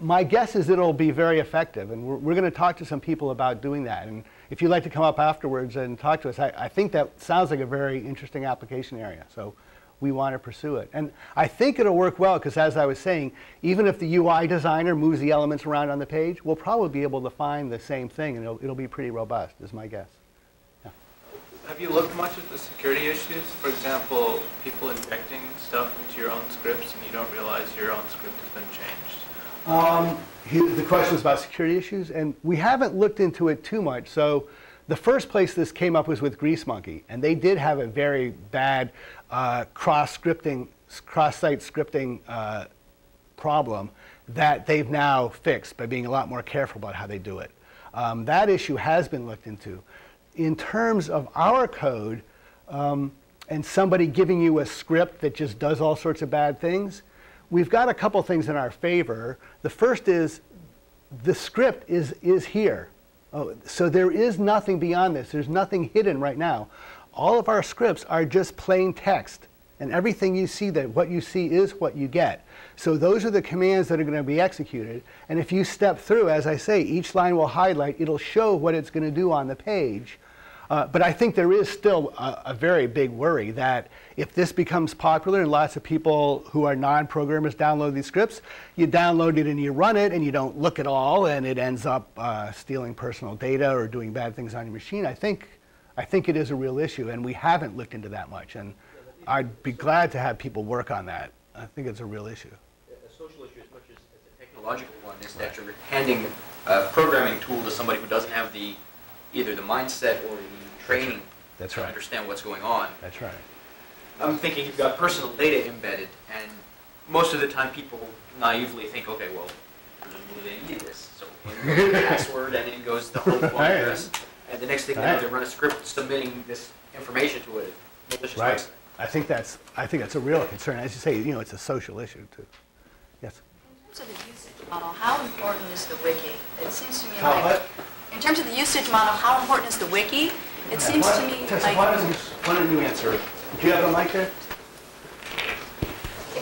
my guess is it'll be very effective, and we're, we're going to talk to some people about doing that. And if you'd like to come up afterwards and talk to us, I, I think that sounds like a very interesting application area. So we want to pursue it. And I think it'll work well because as I was saying, even if the UI designer moves the elements around on the page, we'll probably be able to find the same thing and it'll, it'll be pretty robust is my guess. Have you looked much at the security issues? For example, people injecting stuff into your own scripts and you don't realize your own script has been changed? Um, he, the question was about security issues, and we haven't looked into it too much. So the first place this came up was with Greasemonkey, and they did have a very bad uh, cross-scripting, cross-site scripting uh, problem that they've now fixed by being a lot more careful about how they do it. Um, that issue has been looked into in terms of our code, um, and somebody giving you a script that just does all sorts of bad things, we've got a couple things in our favor. The first is the script is, is here. Oh, so there is nothing beyond this. There's nothing hidden right now. All of our scripts are just plain text. And everything you see, that what you see is what you get. So those are the commands that are going to be executed. And if you step through, as I say, each line will highlight, it'll show what it's going to do on the page. Uh, but I think there is still a, a, very big worry that if this becomes popular and lots of people who are non-programmers download these scripts, you download it and you run it and you don't look at all and it ends up uh, stealing personal data or doing bad things on your machine. I think, I think it is a real issue and we haven't looked into that much. And I'd be glad to have people work on that. I think it's a real issue. A social issue as much as, a technological one is that you're handing a programming tool to somebody who doesn't have the either the mindset or the training That's to right. understand what's going on. That's right. I'm thinking you've got personal data embedded, and most of the time people naively think, okay, well, presumably they need this. So in goes the password, and in goes the home Right. address, and the next thing they know, Right. they run a script submitting this information to a malicious Right. website. I think that's, I think that's a real concern. As you say, you know, it's a social issue too. Yes. In terms of the usage model, how important is the wiki? It seems to me How like, what? In terms of the usage model, how important is the wiki? It seems to me Tessa, like, why don't you, why don't you answer it? Do you have a mic there?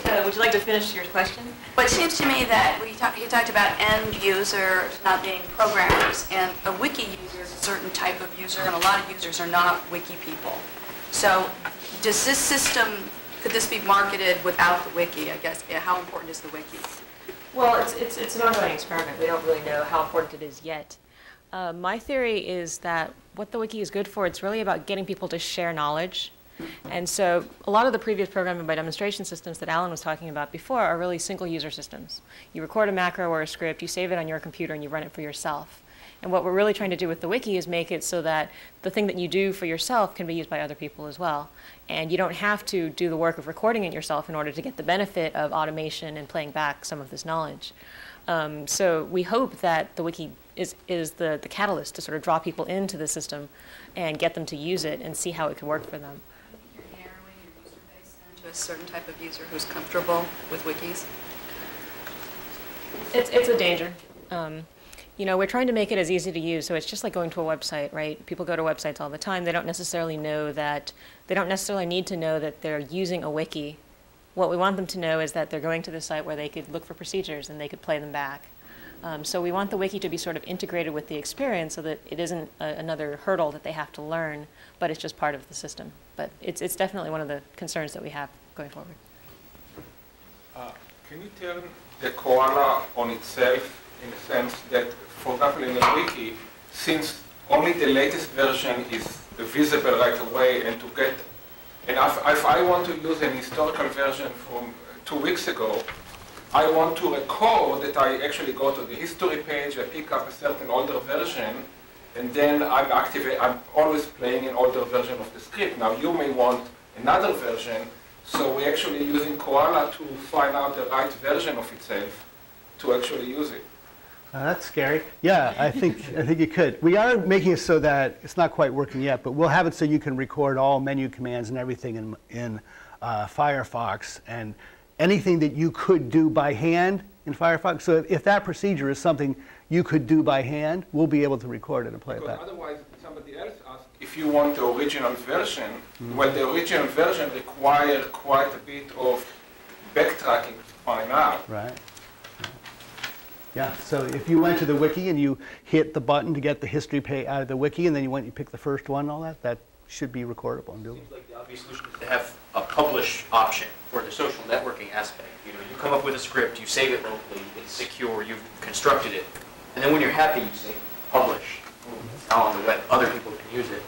Uh, would you like to finish your question? But it seems to me that we talked, you talked about end users not being programmers, and a wiki user is a certain type of user, and a lot of users are not wiki people. So does this system, could this be marketed without the wiki, I guess? Yeah, how important is the wiki? Well, it's, it's, it's an ongoing experiment. We don't really know how important it is yet. Uh, my theory is that what the wiki is good for, it's really about getting people to share knowledge. And so a lot of the previous programming by demonstration systems that Allen was talking about before are really single user systems. You record a macro or a script, you save it on your computer, and you run it for yourself. And what we're really trying to do with the wiki is make it so that the thing that you do for yourself can be used by other people as well. And you don't have to do the work of recording it yourself in order to get the benefit of automation and playing back some of this knowledge. Um, so we hope that the wiki is, is the, the catalyst to sort of draw people into the system and get them to use it and see how it can work for them. Narrowing it to a certain type of user who's comfortable with wikis? It's, it's a danger. Um, you know, we're trying to make it as easy to use, so it's just like going to a website, right? People go to websites all the time. They don't necessarily know that, they don't necessarily need to know that they're using a wiki. What we want them to know is that they're going to the site where they could look for procedures and they could play them back. Um, so we want the wiki to be sort of integrated with the experience so that it isn't a, another hurdle that they have to learn, but it's just part of the system. But it's, it's definitely one of the concerns that we have going forward. Uh, Can you turn the koala on itself in the sense that, for example, in the wiki, since only the latest version is visible right away, and to get, and if, if I want to use an historical version from two weeks ago, I want to record that I actually go to the history page, I pick up a certain older version, and then I'm I'm always playing an older version of the script. Now you may want another version, so we're actually using Koala to find out the right version of itself to actually use it. Uh, that's scary. Yeah, I think I think you could. We are making it so that it's not quite working yet, but we'll have it so you can record all menu commands and everything in in uh, Firefox and anything that you could do by hand in Firefox. So if, if that procedure is something you could do by hand, we'll be able to record it and play it back. otherwise, somebody else asks if you want the original version. Hmm. Well, the original version requires quite a bit of backtracking to find out. Right. Yeah, so if you went to the wiki and you hit the button to get the history page out of the wiki, and then you went and you picked the first one and all that, that should be recordable and doable. Like the obvious solution is to have a publish option for the social networking aspect. You know, you come up with a script, you save it locally, it's secure, you've constructed it, and then when you're happy, you say publish. Now on the web, other people can use it.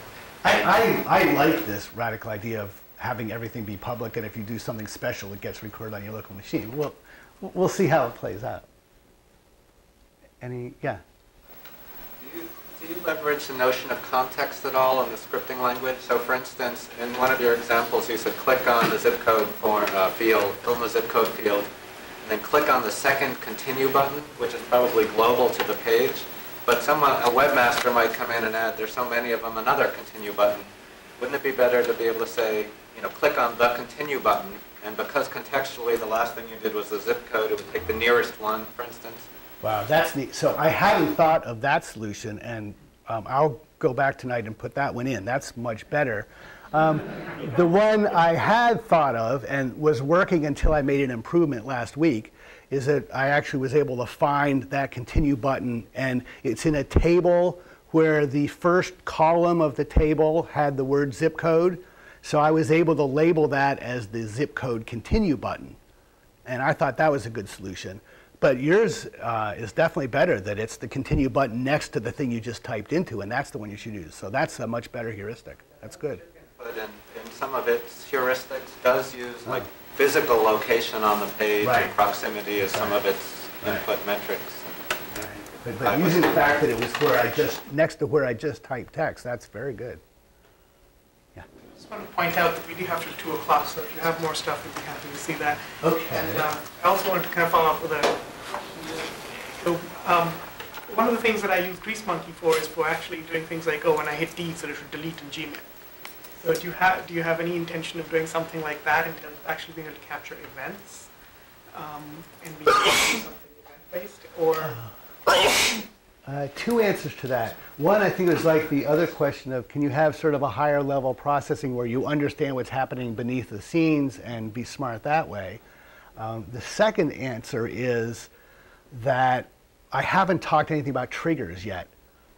I, I, I like this radical idea of having everything be public, and if you do something special, it gets recorded on your local machine. We'll, we'll see how it plays out. Any, yeah. Do you leverage the notion of context at all in the scripting language? So for instance, in one of your examples, you said click on the zip code for, uh, field, the zip code field, and then click on the second continue button, which is probably global to the page. But someone, a webmaster might come in and add, there's so many of them, another continue button. wouldn't it be better to be able to say, you know, click on the continue button, and because contextually the last thing you did was the zip code, it would take the nearest one, for instance? Wow, that's neat. So I hadn't thought of that solution, and um, I'll go back tonight and put that one in. That's much better. Um, the one I had thought of and was working until I made an improvement last week is that I actually was able to find that continue button, and it's in a table where the first column of the table had the word zip code. So I was able to label that as the zip code continue button. And I thought that was a good solution. But yours uh, is definitely better that it's the continue button next to the thing you just typed into, and that's the one you should use. So that's a much better heuristic. That's good. But in, in some of its heuristics does use like physical location on the page Right. and proximity as some of its input metrics. But, but using the fact that it was where I just, next to where I just typed text, that's very good. Just want to point out that we do have to 2 o'clock, so if you have more stuff, we'd be happy to see that. Okay. And uh, I also wanted to kind of follow up with a, so, um, one of the things that I use Greasemonkey for is for actually doing things like, oh, when I hit D, so it should delete in Gmail. So do you have, do you have any intention of doing something like that in terms of actually being able to capture events? Um, and be able to something event-based, or? Uh, two answers to that. One, I think, is like the other question of can you have sort of a higher level processing where you understand what's happening beneath the scenes and be smart that way. Um, the second answer is that I haven't talked anything about triggers yet.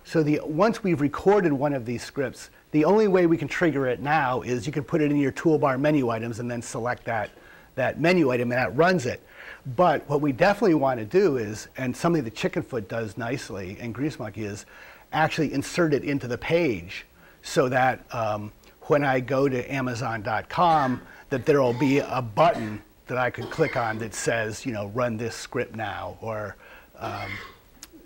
So the, once we've recorded one of these scripts, the only way we can trigger it now is you can put it in your toolbar menu items and then select that, that menu item and that runs it. But what we definitely want to do is, and something that Chickenfoot does nicely and Greasemonkey is actually insert it into the page so that um, when I go to Amazon.com, that there will be a button that I can click on that says, you know, run this script now or um,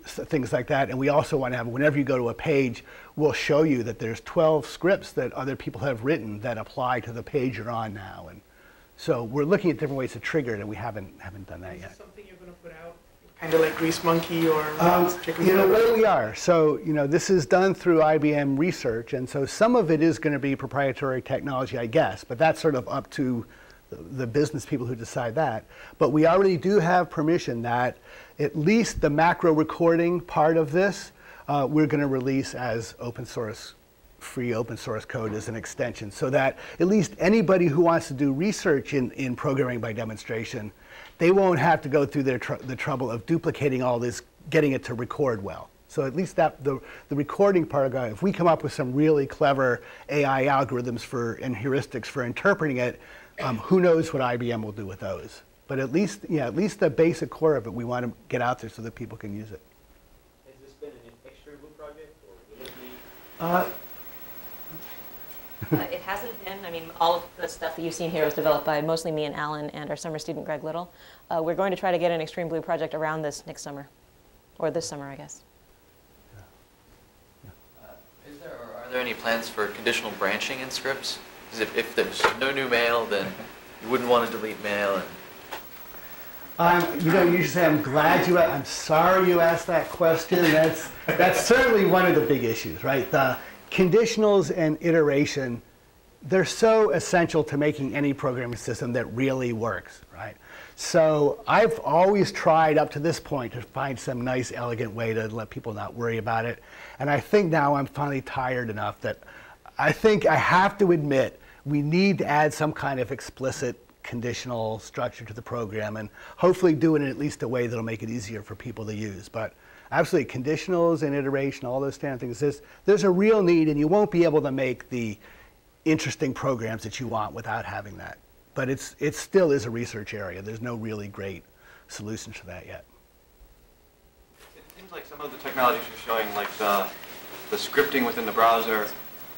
things like that. And we also want to have, whenever you go to a page, we'll show you that there's 12 scripts that other people have written that apply to the page you're on now. And so we're looking at different ways to trigger it, and we haven't haven't done that yet. Something you're going to put out, kind of like Greasemonkey or Um, Chicken you know, way we are. So, you know, this is done through IBM research, and so some of it is going to be proprietary technology, I guess, but that's sort of up to the, the business people who decide that. But we already do have permission that at least the macro recording part of this, uh, we're going to release as open source free open source code as an extension so that at least anybody who wants to do research in, in programming by demonstration, they won't have to go through their tr- the trouble of duplicating all this, getting it to record well. So at least that the, the recording part of it, if we come up with some really clever AI algorithms for and heuristics for interpreting it, um, who knows what IBM will do with those. But at least, yeah, at least the basic core of it, we want to get out there so that people can use it. Has this been an Extreme Blue project, or will it be? Uh, Uh, It hasn't been, I mean, all of the stuff that you've seen here was developed by mostly me and Alan and our summer student Greg Little. Uh, We're going to try to get an Extreme Blue project around this next summer, or this summer, I guess. Is there, or are there any plans for conditional branching in scripts? Because if, if there's no new mail, then you wouldn't want to delete mail, and I'm, you know, you should say, I'm glad you, I'm sorry you asked that question. That's, that's certainly one of the big issues, right? The conditionals and iteration, they're so essential to making any programming system that really works, right? So I've always tried up to this point to find some nice, elegant way to let people not worry about it. And I think now I'm finally tired enough that I think I have to admit we need to add some kind of explicit conditional structure to the program and hopefully do it in at least a way that'll make it easier for people to use. But absolutely, conditionals and iteration, all those standard things, there's, there's a real need, and you won't be able to make the interesting programs that you want without having that. But it's, it still is a research area. There's no really great solution to that yet. It seems like some of the technologies you're showing, like the, the scripting within the browser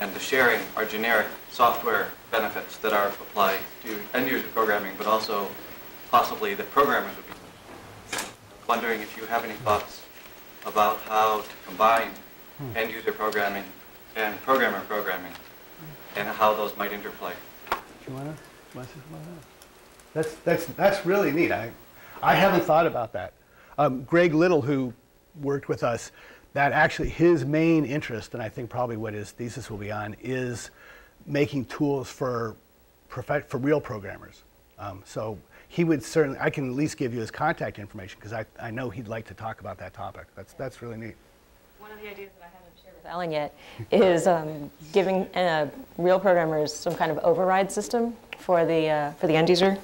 and the sharing, are generic software benefits that are applied to end-user programming, but also possibly that programmers would be wondering if you have any thoughts about how to combine Hmm. end-user programming and programmer programming, and how those might interplay. Do you want to about that? That's, that's, that's really neat. I, I haven't thought about that. Um, Greg Little, who worked with us, that actually his main interest, and I think probably what his thesis will be on, is making tools for, for real programmers. Um, so he would certainly, I can at least give you his contact information because I, I know he'd like to talk about that topic. That's, that's really neat. One of the ideas that I haven't shared with Allen yet is um, giving uh, real programmers some kind of override system for the, uh, for the end user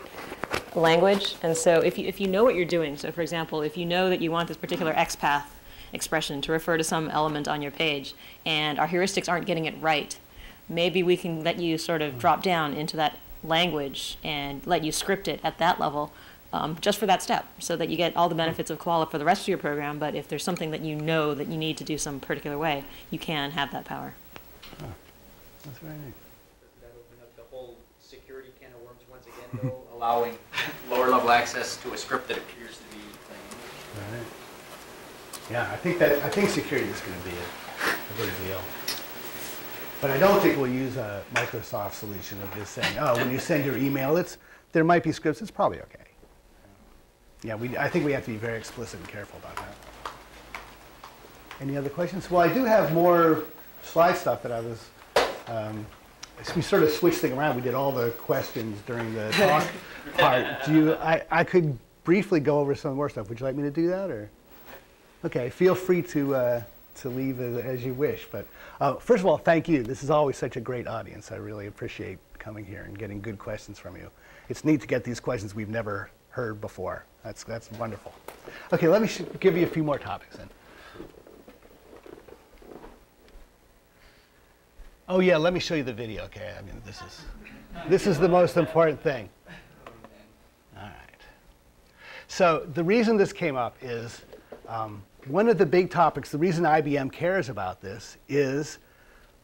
language. And so if you, if you know what you're doing, so for example, if you know that you want this particular XPath expression to refer to some element on your page and our heuristics aren't getting it right, maybe we can let you sort of drop down into that language and let you script it at that level um, just for that step so that you get all the benefits of koala for the rest of your program but if there's something that you know that you need to do some particular way you can have that power. Oh, that's very neat. Does that open up the whole security can of worms once again though allowing lower level access to a script that appears to be right. Yeah i think that i think security is going to be a, a big deal but I don't think we'll use a Microsoft solution of just saying, oh, when you send your email, it's, there might be scripts, it's probably okay. Yeah, we, I think we have to be very explicit and careful about that. Any other questions? Well, I do have more slide stuff that I was, um, we sort of switched things around. We did all the questions during the talk part. Do you, I, I could briefly go over some more stuff. Would you like me to do that? or? Okay, feel free to, uh, to leave as, as you wish. But uh, first of all, thank you. This is always such a great audience. I really appreciate coming here and getting good questions from you. It's neat to get these questions we've never heard before. That's, that's wonderful. Okay, let me give you a few more topics then. Oh yeah, let me show you the video. Okay, I mean this is this is the most important thing. All right. So the reason this came up is um, one of the big topics, the reason IBM cares about this is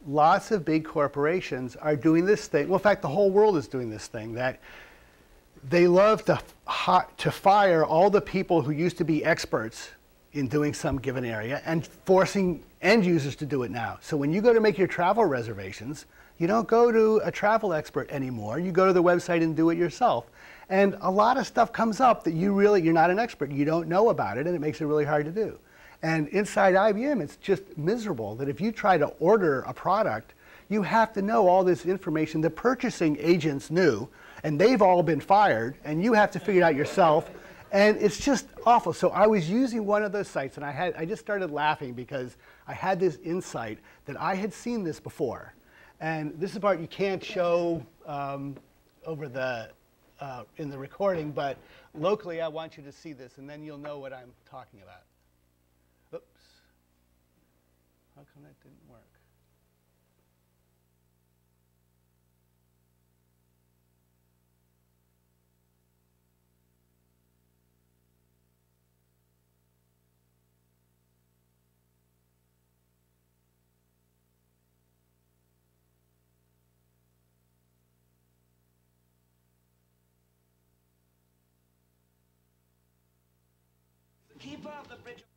lots of big corporations are doing this thing. Well, in fact, the whole world is doing this thing that they love to, to fire all the people who used to be experts in doing some given area and forcing end users to do it now. So when you go to make your travel reservations, you don't go to a travel expert anymore. You go to the website and do it yourself. And a lot of stuff comes up that you really, you're not an expert. You don't know about it, and it makes it really hard to do. And inside IBM, it's just miserable that if you try to order a product, you have to know all this information the purchasing agents knew, and they've all been fired, and you have to figure it out yourself. And it's just awful. So I was using one of those sites, and I, had, I just started laughing because I had this insight that I had seen this before. And this is part you can't show um, over the, uh, in the recording, but locally I want you to see this, and then you'll know what I'm talking about. How come that didn't work? Keep up the bridge.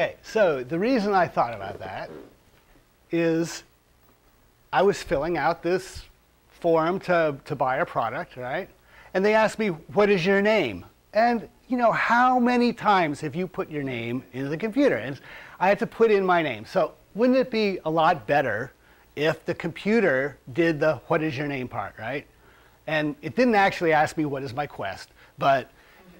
Okay, so the reason I thought about that is I was filling out this form to, to buy a product, right? And they asked me, what is your name? And you know, how many times have you put your name into the computer? And I had to put in my name. So wouldn't it be a lot better if the computer did the what is your name part, right? And it didn't actually ask me what is my quest, but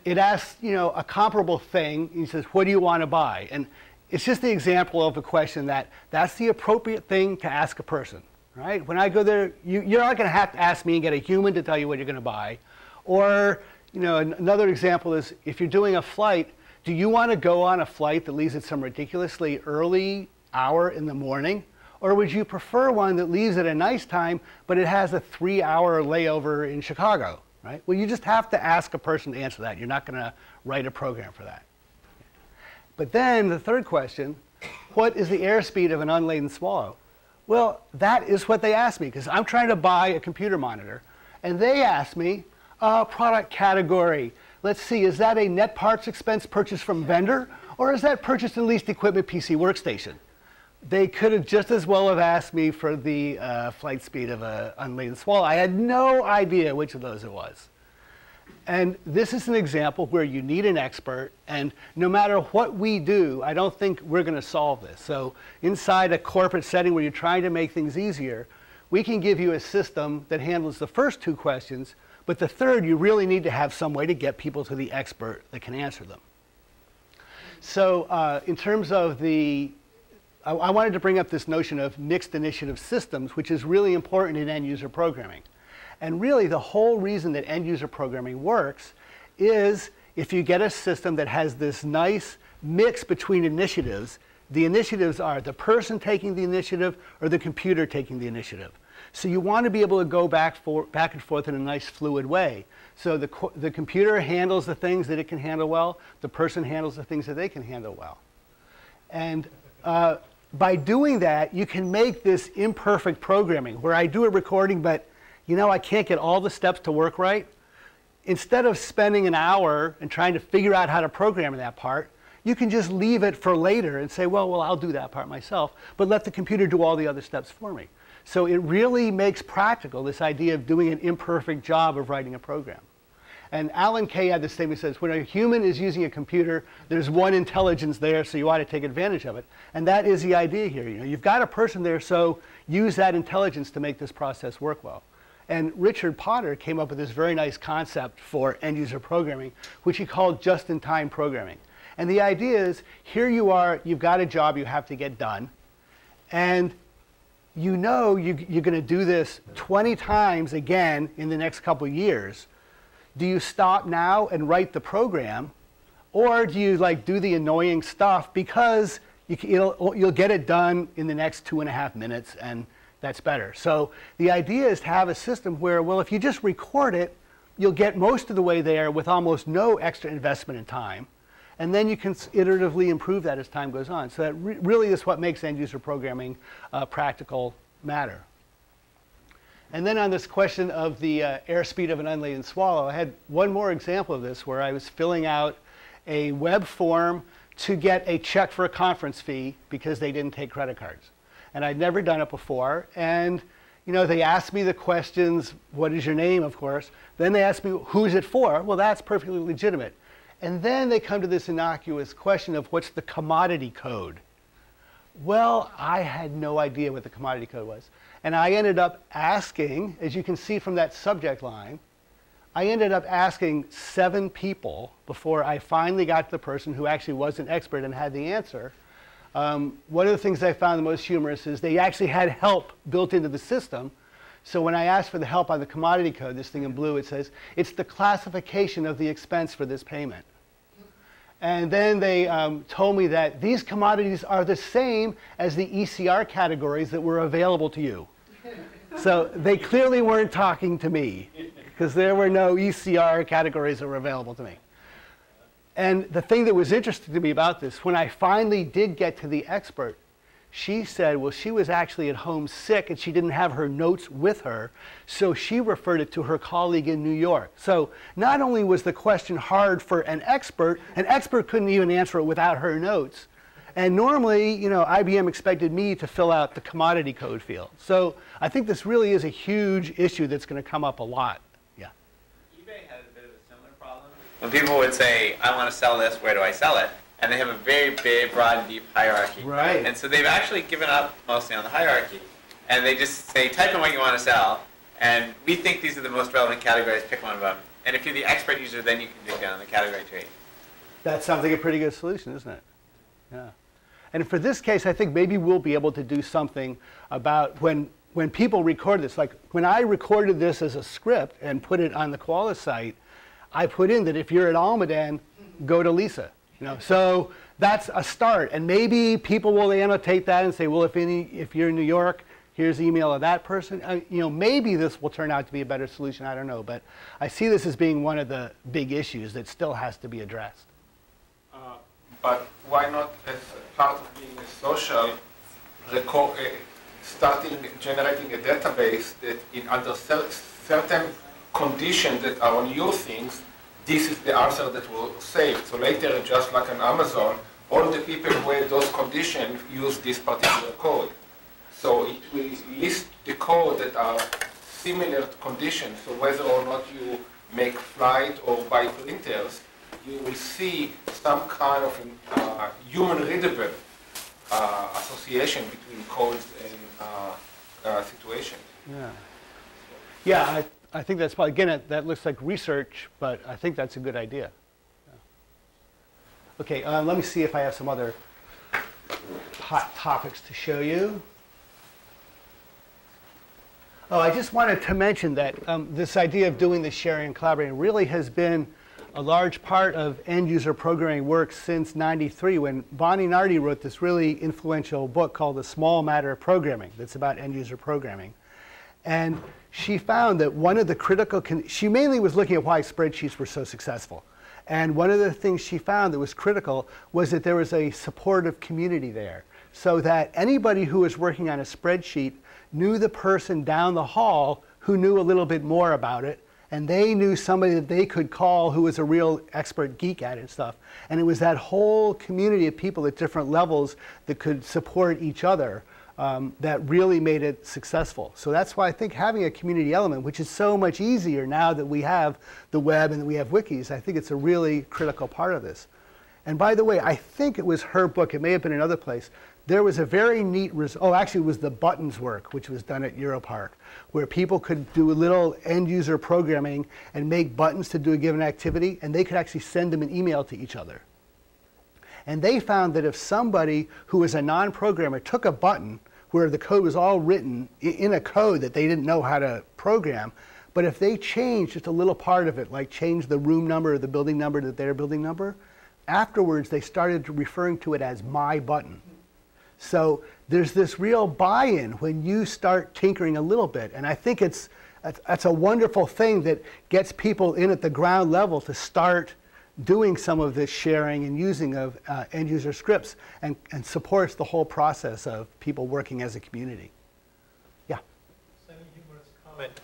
it asks, you know, a comparable thing. He says, what do you want to buy? And it's just the example of a question that that's the appropriate thing to ask a person. right? When I go there, you, you're not going to have to ask me and get a human to tell you what you're going to buy. Or, you know, another example is if you're doing a flight, do you want to go on a flight that leaves at some ridiculously early hour in the morning? Or would you prefer one that leaves at a nice time, but it has a three hour layover in Chicago, right? Well, you just have to ask a person to answer that. You're not going to write a program for that. But then the third question, what is the airspeed of an unladen swallow? Well, that is what they asked me because I'm trying to buy a computer monitor. And they asked me, uh, product category. Let's see, is that a net parts expense purchase from vendor or is that purchased and leased equipment PC workstation? They could have just as well have asked me for the uh, flight speed of an unladen swallow. I had no idea which of those it was. And this is an example where you need an expert, and no matter what we do, I don't think we're going to solve this. So inside a corporate setting where you're trying to make things easier, we can give you a system that handles the first two questions, but the third, you really need to have some way to get people to the expert that can answer them. So uh, in terms of the, I, I wanted to bring up this notion of mixed initiative systems, which is really important in end user programming. And really, the whole reason that end user programming works is if you get a system that has this nice mix between initiatives, the initiatives are the person taking the initiative or the computer taking the initiative. So you want to be able to go back, for, back and forth in a nice fluid way. So the, the computer handles the things that it can handle well, the person handles the things that they can handle well. And uh, by doing that, you can make this imperfect programming where I do a recording, but you know, I can't get all the steps to work right. Instead of spending an hour and trying to figure out how to program that part, you can just leave it for later and say, well, well, I'll do that part myself, but let the computer do all the other steps for me. So it really makes practical this idea of doing an imperfect job of writing a program. And Alan Kay had this statement he says, when a human is using a computer, there's one intelligence there, so you ought to take advantage of it. And that is the idea here. You know, you've got a person there, so use that intelligence to make this process work well. And Richard Potter came up with this very nice concept for end user programming, which he called just in time programming. And the idea is here you are, you've got a job you have to get done, and you know you, are going to do this 20 times again in the next couple years. Do you stop now and write the program, or do you like do the annoying stuff because you, will you'll get it done in the next two and a half minutes and that's better. So the idea is to have a system where, well, if you just record it, you'll get most of the way there with almost no extra investment in time. And then you can iteratively improve that as time goes on. So that re really is what makes end user programming a practical matter. And then on this question of the uh, airspeed of an unladen swallow, I had one more example of this where I was filling out a web form to get a check for a conference fee because they didn't take credit cards and I'd never done it before. And you know, they asked me the questions, what is your name, of course. Then they asked me, who's it for? Well, that's perfectly legitimate. And then they come to this innocuous question of what's the commodity code? Well, I had no idea what the commodity code was. And I ended up asking, as you can see from that subject line, I ended up asking seven people before I finally got to the person who actually was an expert and had the answer. Um, one of the things I found the most humorous is they actually had help built into the system. So when I asked for the help on the commodity code, this thing in blue, it says, it's the classification of the expense for this payment. And then they um, told me that these commodities are the same as the ECR categories that were available to you. so they clearly weren't talking to me because there were no ECR categories that were available to me. And the thing that was interesting to me about this, when I finally did get to the expert, she said, well, she was actually at home sick and she didn't have her notes with her, so she referred it to her colleague in New York. So not only was the question hard for an expert, an expert couldn't even answer it without her notes. And normally, you know, IBM expected me to fill out the commodity code field. So I think this really is a huge issue that's going to come up a lot. Yeah. eBay had a bit of a similar problem. When people would say, I want to sell this, where do I sell it? And they have a very big, broad, and deep hierarchy. Right. And so they've actually given up mostly on the hierarchy. And they just say, type in what you want to sell, and we think these are the most relevant categories, pick one of them. And if you're the expert user, then you can dig down the category tree. That sounds like a pretty good solution, isn't it? Yeah. And for this case, I think maybe we'll be able to do something about when when people record this, like when I recorded this as a script and put it on the Koala site, I put in that if you're at Almaden, go to Lisa. You know, so that's a start. And maybe people will annotate that and say, well, if, any, if you're in New York, here's the email of that person. Uh, you know, maybe this will turn out to be a better solution. I don't know. But I see this as being one of the big issues that still has to be addressed. Uh, but why not as part of being a social, record, uh, starting generating a database that in under certain conditions that are on your things, this is the answer that will save. So later, just like an Amazon, all the people who those conditions use this particular code. So it will list the code that are similar to conditions. So whether or not you make flight or buy printers, you will see some kind of uh, human readable uh, association between codes and uh, uh situations. Yeah. Yeah, I, I think that's probably, again, that looks like research, but I think that's a good idea. Okay, uh, let me see if I have some other hot topics to show you. Oh, I just wanted to mention that um, this idea of doing the sharing and collaborating really has been a large part of end user programming work since 93 when Bonnie Nardi wrote this really influential book called The Small Matter of Programming that's about end user programming. And she found that one of the critical, she mainly was looking at why spreadsheets were so successful. And one of the things she found that was critical was that there was a supportive community there. So that anybody who was working on a spreadsheet knew the person down the hall who knew a little bit more about it, and they knew somebody that they could call who was a real expert geek at it and stuff. And it was that whole community of people at different levels that could support each other um, that really made it successful. So that's why I think having a community element, which is so much easier now that we have the web and we have wikis, I think it's a really critical part of this. And by the way, I think it was her book, it may have been another place, there was a very neat, result. oh, actually, it was the buttons work, which was done at EuroPARC, where people could do a little end user programming and make buttons to do a given activity, and they could actually send them an email to each other. And they found that if somebody who was a non programmer took a button where the code was all written in a code that they didn't know how to program, but if they changed just a little part of it, like change the room number or the building number to their building number, afterwards they started referring to it as my button. So there's this real buy-in when you start tinkering a little bit. And I think it's, that's a wonderful thing that gets people in at the ground level to start doing some of this sharing and using of uh, end user scripts and, and supports the whole process of people working as a community. Yeah.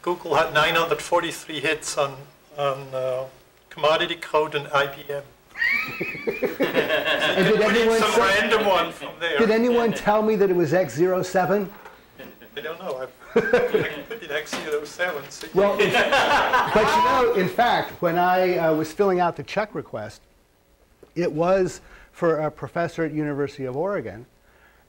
Google had 943 hits on, on uh, commodity code and IBM and did anyone some say, random one from there. Did anyone tell me that it was X07? I don't know. I, can put in X07. Well, but you know, in fact, when I uh, was filling out the check request, it was for a professor at University of Oregon,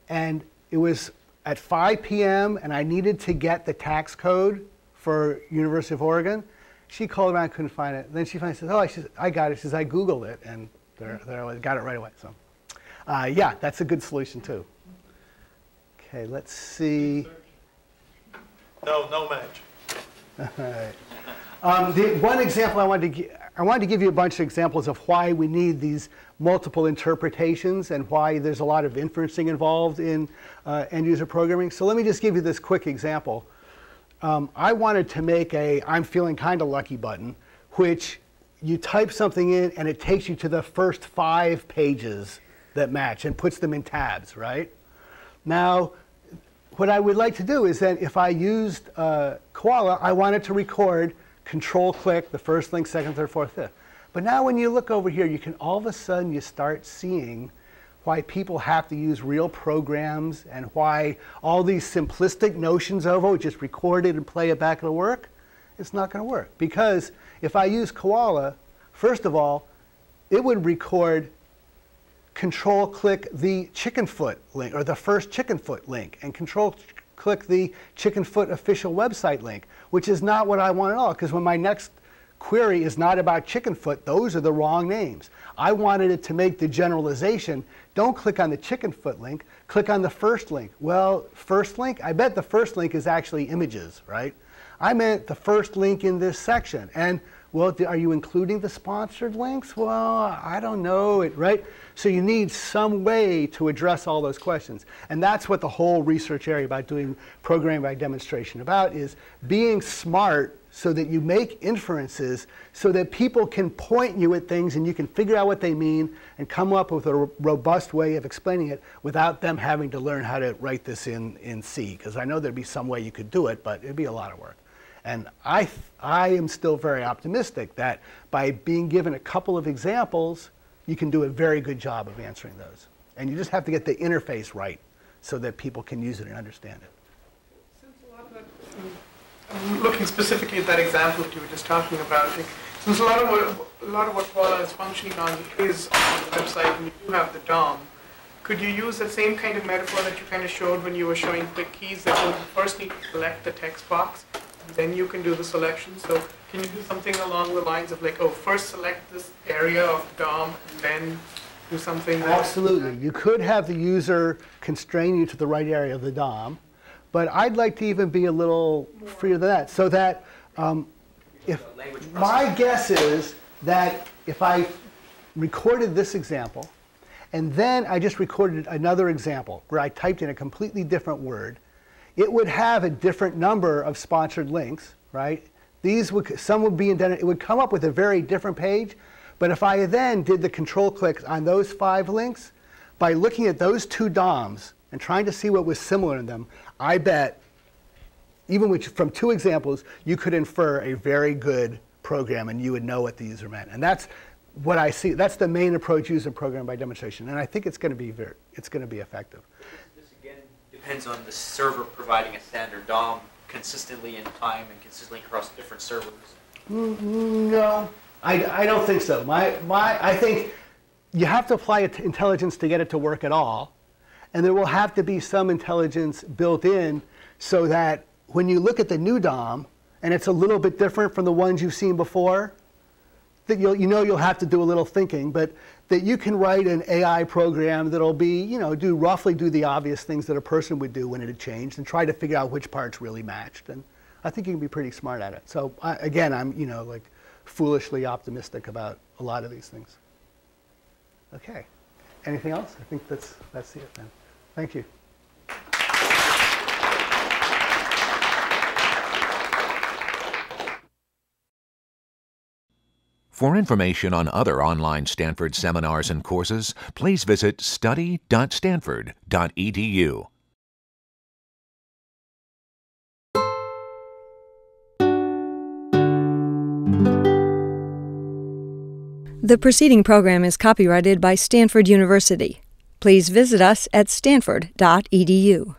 and it was at 5 p.m. and I needed to get the tax code for University of Oregon. She called around, couldn't find it. Then she finally says, "Oh, I, says, I got it." She says, "I googled it, and there, there, I got it right away." So, uh, yeah, that's a good solution too. Okay, let's see. No, no match. All right. Um, the one example I wanted to I wanted to give you a bunch of examples of why we need these multiple interpretations and why there's a lot of inferencing involved in uh, end user programming. So let me just give you this quick example um, I wanted to make a I'm feeling kind of lucky button, which you type something in and it takes you to the first five pages that match and puts them in tabs, right? Now, what I would like to do is that if I used uh, Koala, I wanted to record control click, the first link, second, third, fourth, fifth. But now when you look over here, you can all of a sudden you start seeing why people have to use real programs and why all these simplistic notions of, oh, just record it and play it back, it'll work, it's not going to work. Because if I use Koala, first of all, it would record control click the Chickenfoot link or the first Chickenfoot link and control click the Chickenfoot official website link, which is not what I want at all. Because when my next query is not about Chickenfoot. Those are the wrong names. I wanted it to make the generalization. Don't click on the Chickenfoot link. Click on the first link. Well, first link? I bet the first link is actually images, right? I meant the first link in this section. And well, are you including the sponsored links? Well, I don't know, it, right? So you need some way to address all those questions. And that's what the whole research area about doing programming by demonstration about is being smart so that you make inferences so that people can point you at things and you can figure out what they mean and come up with a robust way of explaining it without them having to learn how to write this in, in C. Because I know there'd be some way you could do it, but it'd be a lot of work. And I, I am still very optimistic that by being given a couple of examples, you can do a very good job of answering those. And you just have to get the interface right so that people can use it and understand it. Since a I'm looking specifically at that example that you were just talking about, like, since a lot of what a lot of what Koala is functioning on is on the website, and you do have the DOM, could you use the same kind of metaphor that you kind of showed when you were showing QuicKeys that you first need to select the text box, then you can do the selection? So can you do something along the lines of like, oh, first select this area of DOM, and then do something? Absolutely. You could have the user constrain you to the right area of the DOM, but I'd like to even be a little freer than that, so that um, if my guess is that if I recorded this example, and then I just recorded another example where I typed in a completely different word, it would have a different number of sponsored links, right? These would, some would be indented, it would come up with a very different page, but if I then did the control clicks on those five links, by looking at those two DOMs and trying to see what was similar in them, I bet, even from two examples, you could infer a very good program and you would know what the user meant. And that's what I see. That's the main approach used in program by demonstration. And I think it's going to be very, it's going to be effective. Depends on the server providing a standard DOM consistently in time and consistently across different servers. Mm, no, I, I don't think so. My, my, I think you have to apply intelligence to get it to work at all. And there will have to be some intelligence built in so that when you look at the new DOM, and it's a little bit different from the ones you've seen before, that you'll, you know you'll have to do a little thinking, but that you can write an AI program that'll be, you know, do roughly do the obvious things that a person would do when it had changed and try to figure out which parts really matched. And I think you can be pretty smart at it. So I, again, I'm, you know, like foolishly optimistic about a lot of these things. Okay. Anything else? I think that's, that's it then. Thank you. For information on other online Stanford seminars and courses, please visit study.stanford.edu. The preceding program is copyrighted by Stanford University. Please visit us at stanford.edu.